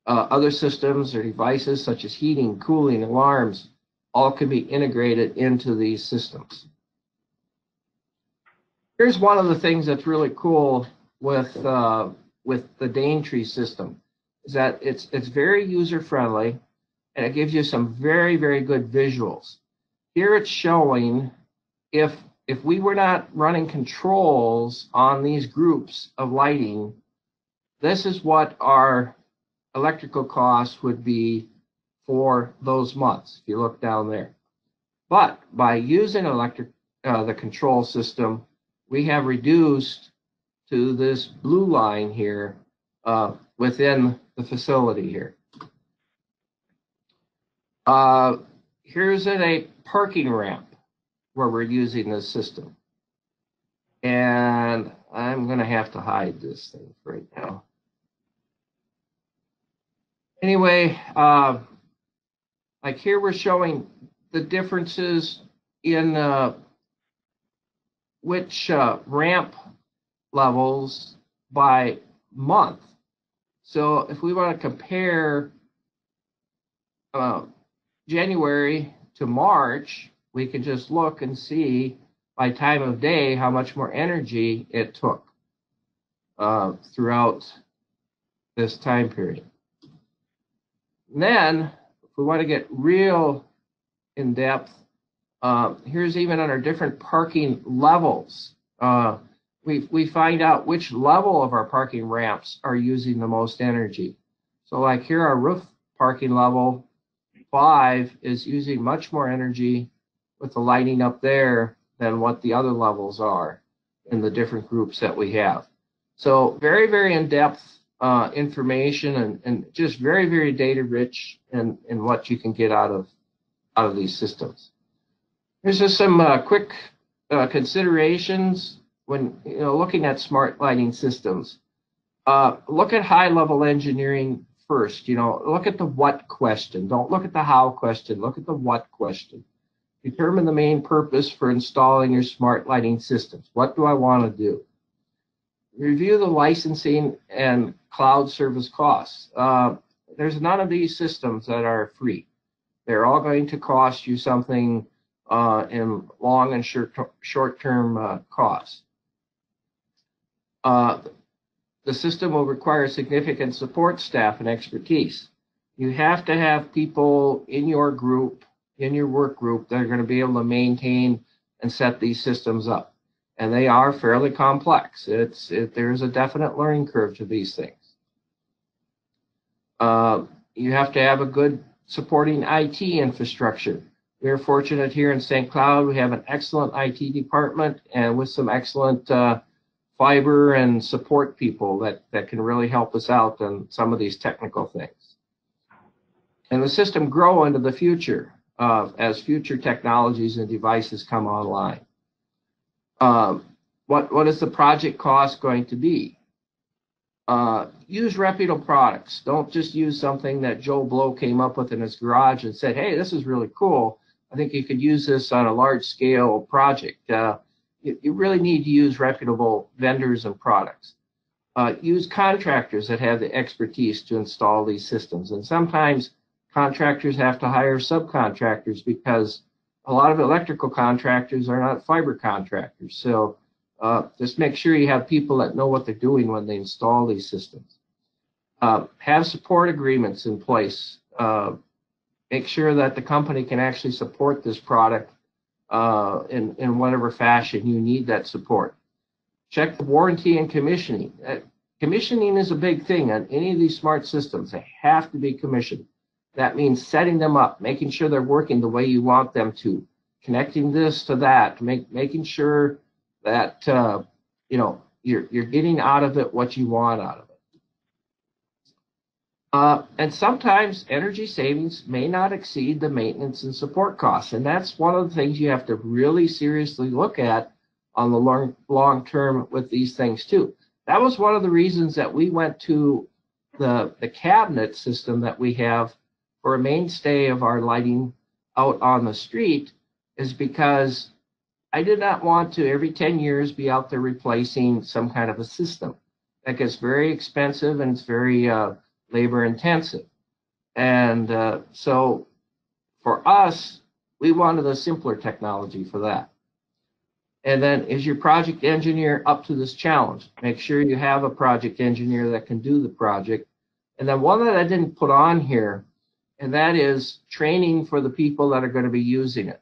[SPEAKER 16] uh, other systems or devices such as heating, cooling, alarms, all can be integrated into these systems. Here's one of the things that's really cool with uh, with the Daintree system is that it's it's very user friendly and it gives you some very very good visuals. Here it's showing if if we were not running controls on these groups of lighting, this is what our electrical costs would be for those months, if you look down there. But by using electric, uh, the control system, we have reduced to this blue line here uh, within the facility here. Uh, here's in a parking ramp where we're using this system. And I'm going to have to hide this thing right now anyway, uh, like here we're showing the differences in uh, which uh, ramp levels by month. So if we want to compare uh, January to March, we can just look and see by time of day how much more energy it took uh, throughout this time period. And then, if we want to get real in depth, uh, here's even on our different parking levels. We, we find out which level of our parking ramps are using the most energy. So like here, our roof parking level five is using much more energy with the lighting up there than what the other levels are in the different groups that we have. So very, very in-depth uh, information and, and just very, very data rich in, in what you can get out of out of these systems. Here's just some uh, quick uh, considerations when you know looking at smart lighting systems. Uh, look at high level engineering first. You know, look at the what question. Don't look at the how question. Look at the what question. Determine the main purpose for installing your smart lighting systems. What do I want to do? Review the licensing and cloud service costs. Uh, there's none of these systems that are free. They're all going to cost you something uh, in long and short, short-term uh, costs. Uh, the system will require significant support staff and expertise. You have to have people in your group, in your work group, that are going to be able to maintain and set these systems up. And they are fairly complex. It's it, there's a definite learning curve to these things. Uh, you have to have a good supporting IT infrastructure. We are fortunate here in St. Cloud. We have an excellent IT department and with some excellent uh, fiber and support people that, that can really help us out on some of these technical things. And the system grow into the future uh, as future technologies and devices come online. Um, what, what is the project cost going to be? Uh, use reputable products. Don't just use something that Joe Blow came up with in his garage and said, hey, this is really cool. I think you could use this on a large scale project. Uh, you, really need to use reputable vendors and products. Uh, use contractors that have the expertise to install these systems. And sometimes contractors have to hire subcontractors because a lot of electrical contractors are not fiber contractors. So uh, just make sure you have people that know what they're doing when they install these systems. Uh, have support agreements in place. Uh, make sure that the company can actually support this product uh, in, in whatever fashion you need that support. Check the warranty and commissioning. Uh, commissioning is a big thing on any of these smart systems. They have to be commissioned. That means setting them up, making sure they're working the way you want them to, connecting this to that, make, making sure that uh, you know you're you're getting out of it what you want out of it. Uh, and sometimes energy savings may not exceed the maintenance and support costs, and that's one of the things you have to really seriously look at on the long long term with these things too. That was one of the reasons that we went to the the cabinet system that we have for a mainstay of our lighting out on the street is because I did not want to every 10 years be out there replacing some kind of a system. That gets very expensive and it's very uh, labor intensive. And uh, so for us, we wanted a simpler technology for that. And then is your project engineer up to this challenge? Make sure you have a project engineer that can do the project. And then one that I didn't put on here, and that is training for the people that are going to be using it.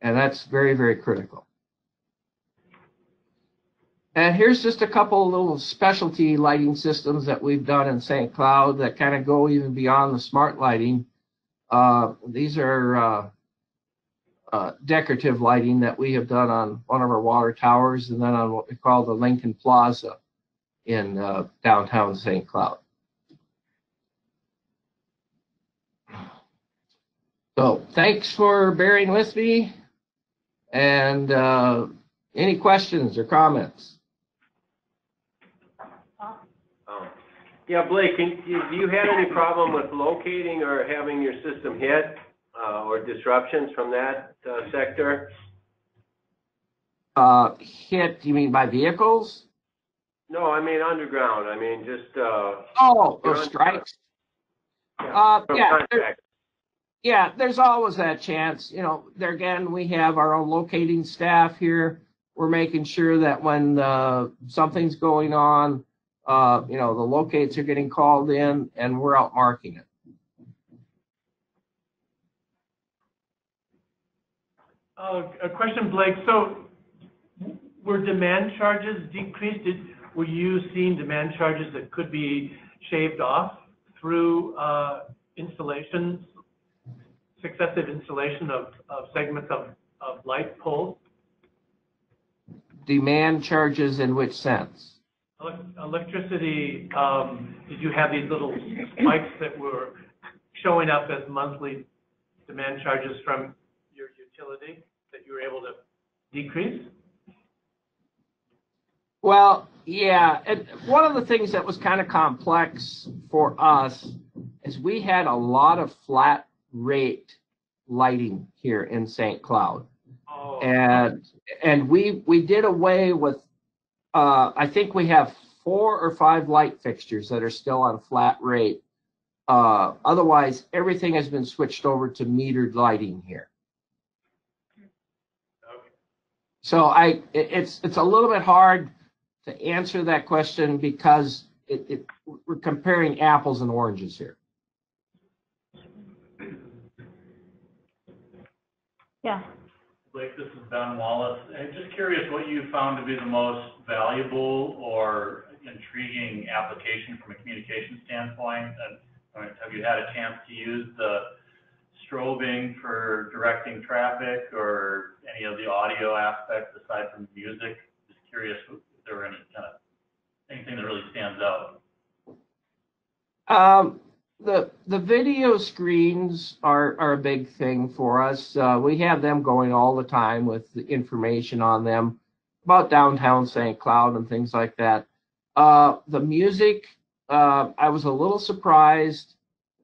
[SPEAKER 16] And that's very, very critical. And here's just a couple of little specialty lighting systems that we've done in St. Cloud that kind of go even beyond the smart lighting. Uh, these are uh, uh, decorative lighting that we have done on one of our water towers and then on what we call the Lincoln Plaza in uh, downtown St. Cloud. So thanks for bearing with me. And uh, any questions or comments?
[SPEAKER 7] Yeah, Blake, can, you- do you have any problem with locating or having your system hit, uh, or disruptions from that, uh, sector?
[SPEAKER 16] Uh, hit, you mean by vehicles?
[SPEAKER 7] No, I mean underground, I mean, just, uh.
[SPEAKER 16] Oh, or strikes? Uh,
[SPEAKER 7] From
[SPEAKER 16] yeah, there- yeah, there's always that chance. You know, there again, we have our own locating staff here. We're making sure that when uh, something's going on, uh, you know, the locates are getting called in and we're out marking it.
[SPEAKER 6] Uh, a question, Blake, so were demand charges decreased? Did, were you seeing demand charges that could be shaved off through, uh, installations, successive installation of, of segments of, of light poles?
[SPEAKER 16] Demand charges in which sense?
[SPEAKER 6] Elec- Electricity, um, did you have these little spikes that were showing up as monthly demand charges from your utility that you were able to decrease?
[SPEAKER 16] Well, yeah, and one of the things that was kind of complex for us is we had a lot of flat rate lighting here in St. Cloud.
[SPEAKER 6] Oh,
[SPEAKER 16] And and we we did away with uh I think we have four or five light fixtures that are still on flat rate. Uh otherwise everything has been switched over to metered lighting here. So I it, it's it's a little bit hard to answer that question because it, it we're comparing apples and oranges here.
[SPEAKER 1] Yeah.
[SPEAKER 9] Blake, this is Ben Wallace. And just curious what you found to be the most valuable or intriguing application from a communication standpoint? And mean, have you had a chance to use the strobing for directing traffic or any of the audio aspects aside from music? Just curious if there were any kind of, anything that really stands out.
[SPEAKER 16] Um, the the video screens are are a big thing for us. Uh, we have them going all the time with the information on them about downtown St. Cloud and things like that. Uh, the music, uh, I was a little surprised.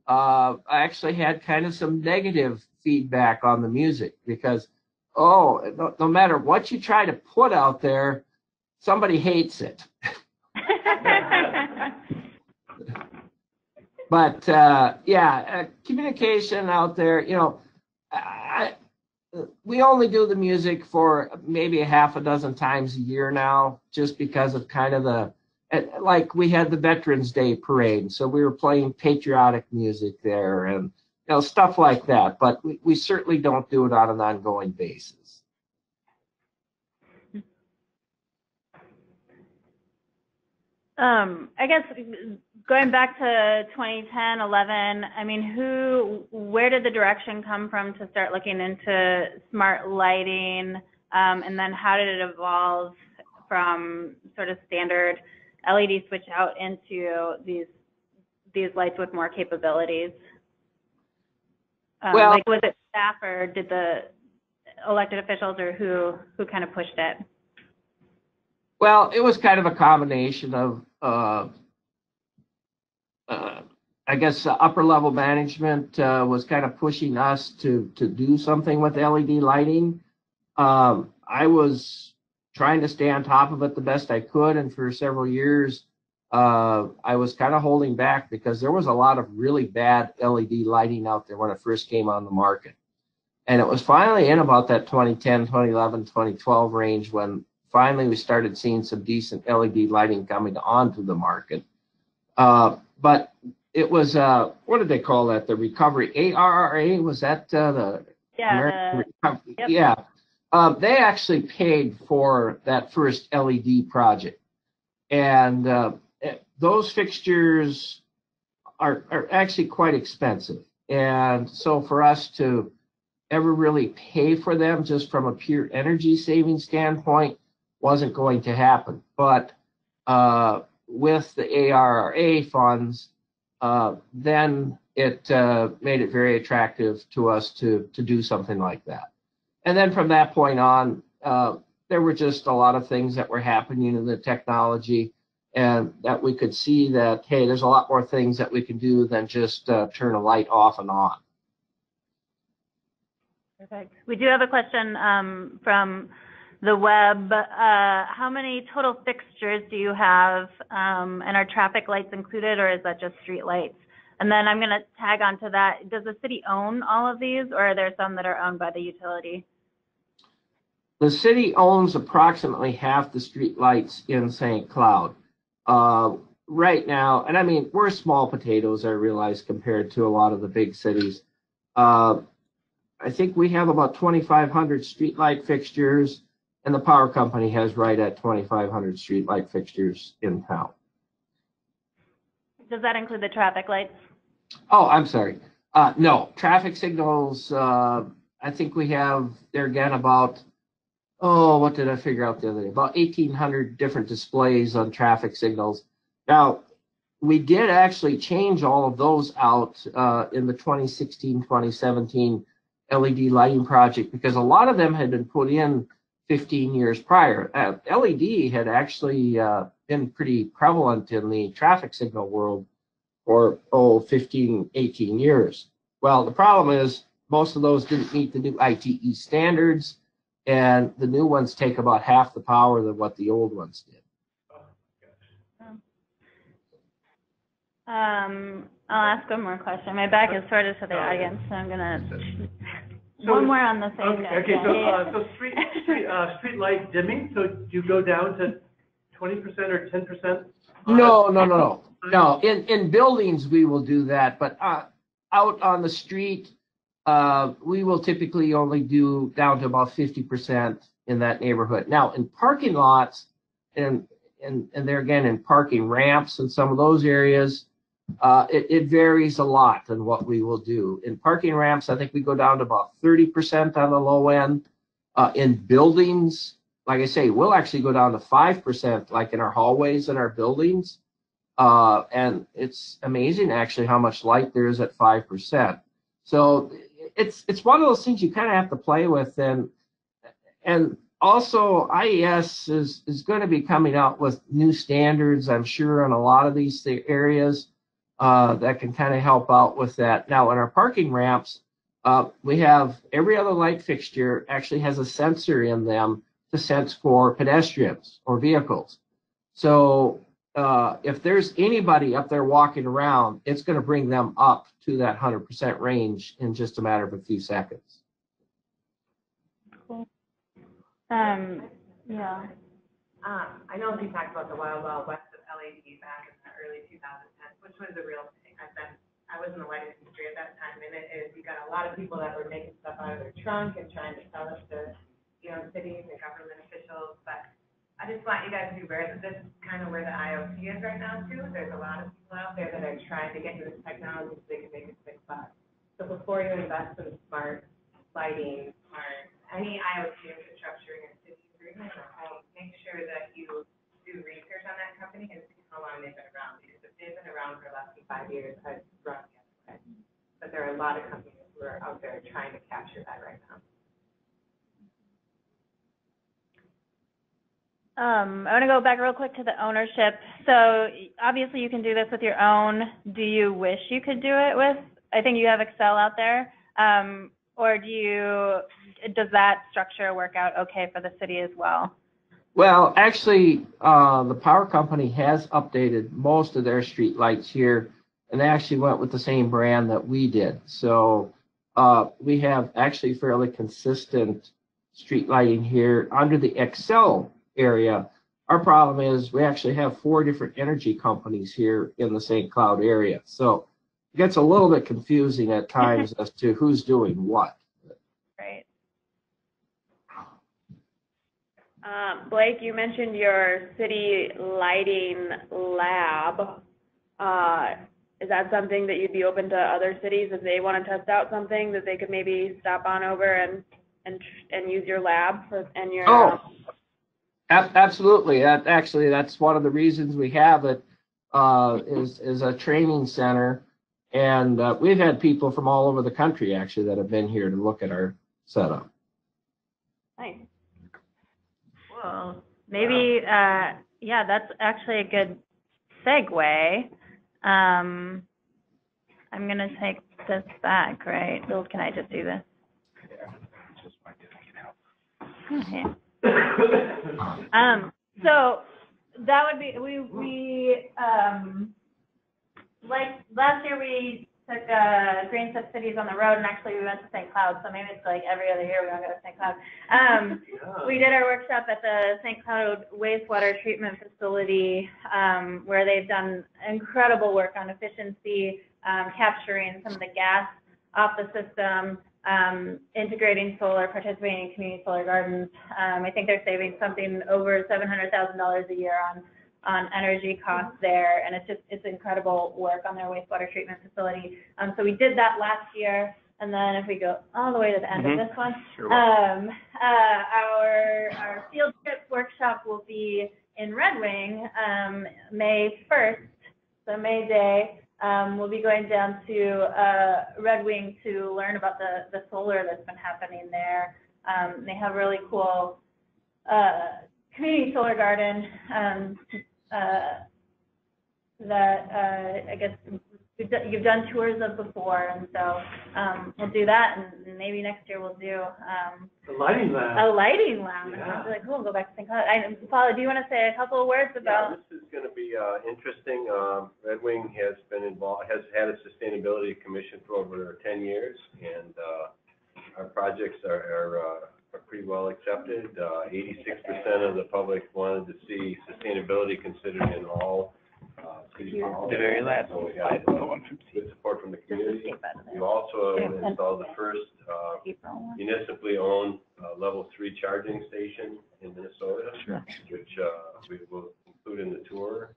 [SPEAKER 16] Uh, I actually had kind of some negative feedback on the music because, oh, no, no matter what you try to put out there, somebody hates it. (laughs) But uh, yeah, uh, communication out there, you know, I, we only do the music for maybe a half a dozen times a year now, just because of kind of the uh, like we had the Veterans Day parade, so we were playing patriotic music there and you know stuff like that. But we, we certainly don't do it on an ongoing basis.
[SPEAKER 1] Um, I guess going back to 2010, 11, I mean, who, where did the direction come from to start looking into smart lighting? Um, and then how did it evolve from sort of standard LED switch out into these, these lights with more capabilities? Um,
[SPEAKER 16] Well-
[SPEAKER 1] like, was it staff or did the elected officials or who, who kind of pushed it?
[SPEAKER 16] Well, it was kind of a combination of, uh, uh, I guess, uh, upper level management uh, was kind of pushing us to to do something with LED lighting. Um, I was trying to stay on top of it the best I could, and for several years, uh, I was kind of holding back because there was a lot of really bad LED lighting out there when it first came on the market. And it was finally in about that 2010, 2011, 2012 range when finally we started seeing some decent LED lighting coming onto the market. Uh, but it was, uh, what did they call that? The recovery ARRA? Was that uh, the
[SPEAKER 1] Yeah,
[SPEAKER 16] American
[SPEAKER 1] the- yep.
[SPEAKER 16] Yeah. Um, they actually paid for that first LED project. And uh, eh, those fixtures are, are actually quite expensive. And so for us to ever really pay for them just from a pure energy saving standpoint wasn't going to happen. But uh, with the ARRA funds, uh, then it uh, made it very attractive to us to to do something like that. And then from that point on, uh, there were just a lot of things that were happening in the technology, and that we could see that hey, there's a lot more things that we can do than just uh, turn a light off and on.
[SPEAKER 1] Perfect. We do have a question um, from the web. Uh, How many total fixtures do you have? um, And are traffic lights included, or is that just street lights? And then I'm going to tag onto that. Does the city own all of these, or are there some that are owned by the utility?
[SPEAKER 16] The city owns approximately half the streetlights in St. Cloud. Uh, right now, and I mean, we're small potatoes, I realize, compared to a lot of the big cities. Uh, I think we have about 2,500 streetlight fixtures, and the power company has right at 2,500 streetlight fixtures in town.
[SPEAKER 1] Does that include the traffic lights?
[SPEAKER 16] Oh, I'm sorry. Uh, no, traffic signals, uh, I think we have there again about, oh, what did I figure out the other day? About 1,800 different displays on traffic signals. Now, we did actually change all of those out uh, in the 2016 2017 LED lighting project because a lot of them had been put in 15 years prior. Uh, LED had actually uh, been pretty prevalent in the traffic signal world for, oh, 15, 18 years. Well, the problem is most of those didn't meet the new ITE standards, and the new ones take about half the power than what the old ones did.
[SPEAKER 1] Um, I'll ask one more question. My back is sort of to the audience, so I'm gonna,
[SPEAKER 6] So-
[SPEAKER 1] one more on the same.
[SPEAKER 6] Okay,
[SPEAKER 1] note.
[SPEAKER 6] okay, so,
[SPEAKER 1] yeah,
[SPEAKER 6] uh, so street, street, uh, street light dimming, so do you go down to twenty percent or ten percent?
[SPEAKER 16] No, no, no, no. No, in, in buildings, we will do that, but, uh, out on the street, uh, we will typically only do down to about fifty percent in that neighborhood. Now, in parking lots, and, and, and there again, in parking ramps and some of those areas, uh, it, it varies a lot in what we will do. In parking ramps, I think we go down to about thirty percent on the low end. Uh, in buildings, like I say, we'll actually go down to five percent, like in our hallways and our buildings. Uh, and it's amazing actually how much light there is at five percent. So it's it's one of those things you kind of have to play with, and and also IES is is going to be coming out with new standards, I'm sure, in a lot of these th- areas uh, that can kind of help out with that. Now, in our parking ramps, Uh, we have every other light fixture actually has a sensor in them to sense for pedestrians or vehicles. So uh, if there's anybody up there walking around, it's going to bring them up to that 100% range in just a matter of a few seconds.
[SPEAKER 3] Um, yeah.
[SPEAKER 5] Um, I know we talked about the wild, wild west of LED back in the early two thousand tens, which was a real thing. I've been, I was in the lighting industry at that time, and it is, you got a lot of people that were making stuff out of their trunk and trying to sell it to, you know, cities and government officials, but I just want you guys to be aware that this is kind of where the IoT is right now too. There's a lot of people out there that are trying to get into this technology so they can make a quick buck. So before you invest in smart lighting or any IoT infrastructure in your city or even in home, make sure that you do research on that company and see how long they've been around. They've been around for less than five years, I'd run the other way. But there are a lot of companies who are out there trying to capture that right now.
[SPEAKER 1] Um, I want to go back real quick to the ownership. So obviously you can do this with your own. Do you wish you could do it with? I think you have Xcel out there. Um, or do you, does that structure work out okay for the city as well?
[SPEAKER 16] Well, actually, uh, the power company has updated most of their street lights here, and they actually went with the same brand that we did. So uh, we have actually fairly consistent street lighting here under the Xcel area. Our problem is we actually have four different energy companies here in the St. Cloud area. So it gets a little bit confusing at (laughs) times as to who's doing what.
[SPEAKER 1] Right.
[SPEAKER 3] Um, Blake, you mentioned your city lighting lab. Uh, is that something that you'd be open to other cities if they want to test out something that they could maybe stop on over and and and use your lab for and your
[SPEAKER 16] Oh, ab- absolutely. That actually, that's one of the reasons we have it, uh, is, is a training center. And, uh, we've had people from all over the country actually that have been here to look at our setup.
[SPEAKER 3] nice.
[SPEAKER 1] Well, maybe, uh, yeah, that's actually a good segue. Um, I'm gonna take this back, right? Bill, can I just do this? Okay. Um, so that would be, we, we, um, like, last year we took, uh, GreenStep Cities on the road and actually we went to St. Cloud, so maybe it's like every other year we don't go to St. Cloud. Um, we did our workshop at the St. Cloud wastewater treatment facility, um, where they've done incredible work on efficiency, um, capturing some of the gas off the system, um, integrating solar, participating in community solar gardens. Um, I think they're saving something over seven hundred thousand dollars a year on, on energy costs there, and it's just, it's incredible work on their wastewater treatment facility. Um, so we did that last year, and then if we go all the way to the end
[SPEAKER 2] Mhm.
[SPEAKER 1] of this one,
[SPEAKER 2] Sure
[SPEAKER 1] um, uh, our, our field trip workshop will be in Red Wing, um, May first, so May Day. Um, we'll be going down to, uh, Red Wing to learn about the, the solar that's been happening there. Um, they have really cool, uh, community solar garden, um, that, uh, I guess you've done, you've done tours of before, and so, um, we'll do that, and maybe next year we'll do, um,
[SPEAKER 6] The lighting
[SPEAKER 1] a
[SPEAKER 6] lab.
[SPEAKER 1] lighting lab, and
[SPEAKER 6] Yeah.
[SPEAKER 1] sounds really cool, go back to St. Cloud. I, Paula, do you want to say a couple of words
[SPEAKER 7] Yeah,
[SPEAKER 1] about?
[SPEAKER 7] this is gonna be, uh, interesting. Um, Red Wing has been involved, has had a sustainability commission for over ten years, and, uh, our projects are, are, uh, are pretty well accepted. Uh, eighty-six percent of the public wanted to see sustainability considered in all, uh, city policies.
[SPEAKER 2] The very last
[SPEAKER 7] So we
[SPEAKER 2] slide
[SPEAKER 7] have,
[SPEAKER 2] the
[SPEAKER 7] uh,
[SPEAKER 2] one from
[SPEAKER 7] good support from the community.
[SPEAKER 1] skip
[SPEAKER 7] We also installed the first, uh, municipally owned, uh, level three charging station in Minnesota
[SPEAKER 2] Sure.
[SPEAKER 7] which, uh, we will include in the tour.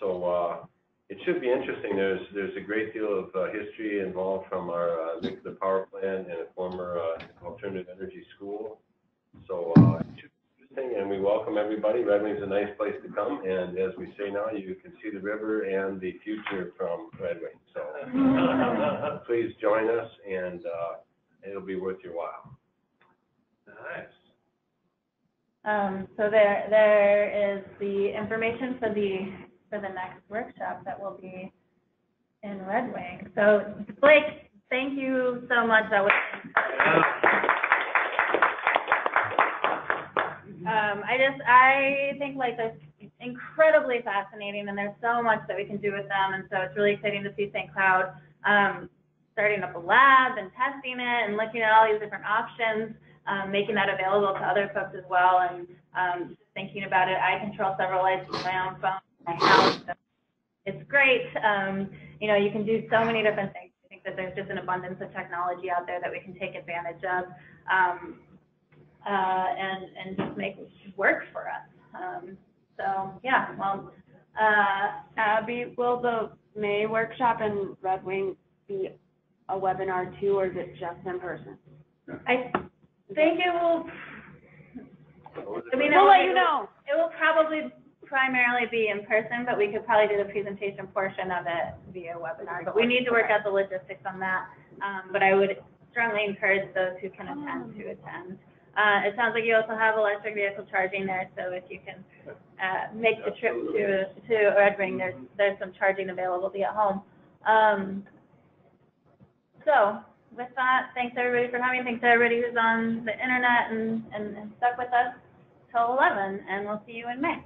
[SPEAKER 7] So, uh, it should be interesting. There's, there's a great deal of, uh, history involved from our, uh, nuclear power plant and a former, uh, alternative energy school. So, uh, it should be interesting, and we welcome everybody. Red Wing's a nice place to come, and as we say now, you can see the river and the future from Red Wing. So, (laughs) please join us, and, uh, it'll be worth your while.
[SPEAKER 6] Nice.
[SPEAKER 1] Um, so there, there is the information for the, for the next workshop that will be in Red Wing. So Blake, thank you so much. That was Um, I just, I think like that's incredibly fascinating and there's so much that we can do with them. And so it's really exciting to see St. Cloud, um, starting up a lab and testing it and looking at all these different options, um, making that available to other folks as well. And, um, thinking about it, I control several lights with my own phone, my house. So It's great. Um, you know, you can do so many different things. I think that there's just an abundance of technology out there that we can take advantage of. Um, uh, and, and just make work for us. Um, so, yeah, well, uh,
[SPEAKER 3] Abby, will the May workshop in Red Wing be a webinar too, or is it just in person?
[SPEAKER 1] I think it will, I mean,
[SPEAKER 3] We'll
[SPEAKER 1] will-
[SPEAKER 3] let you know.
[SPEAKER 1] It will probably primarily be in person, but we could probably do the presentation portion of it via webinar. But we need to work out the logistics on that. Um, but I would strongly encourage those who can attend to attend. Uh, it sounds like you also have electric vehicle charging there, so if you can, uh, make the trip to, to Red Wing, there's, there's some charging available to get home. Um, so, with that, thanks everybody for coming, thanks to everybody who's on the internet and, and and stuck with us till eleven, and we'll see you in May.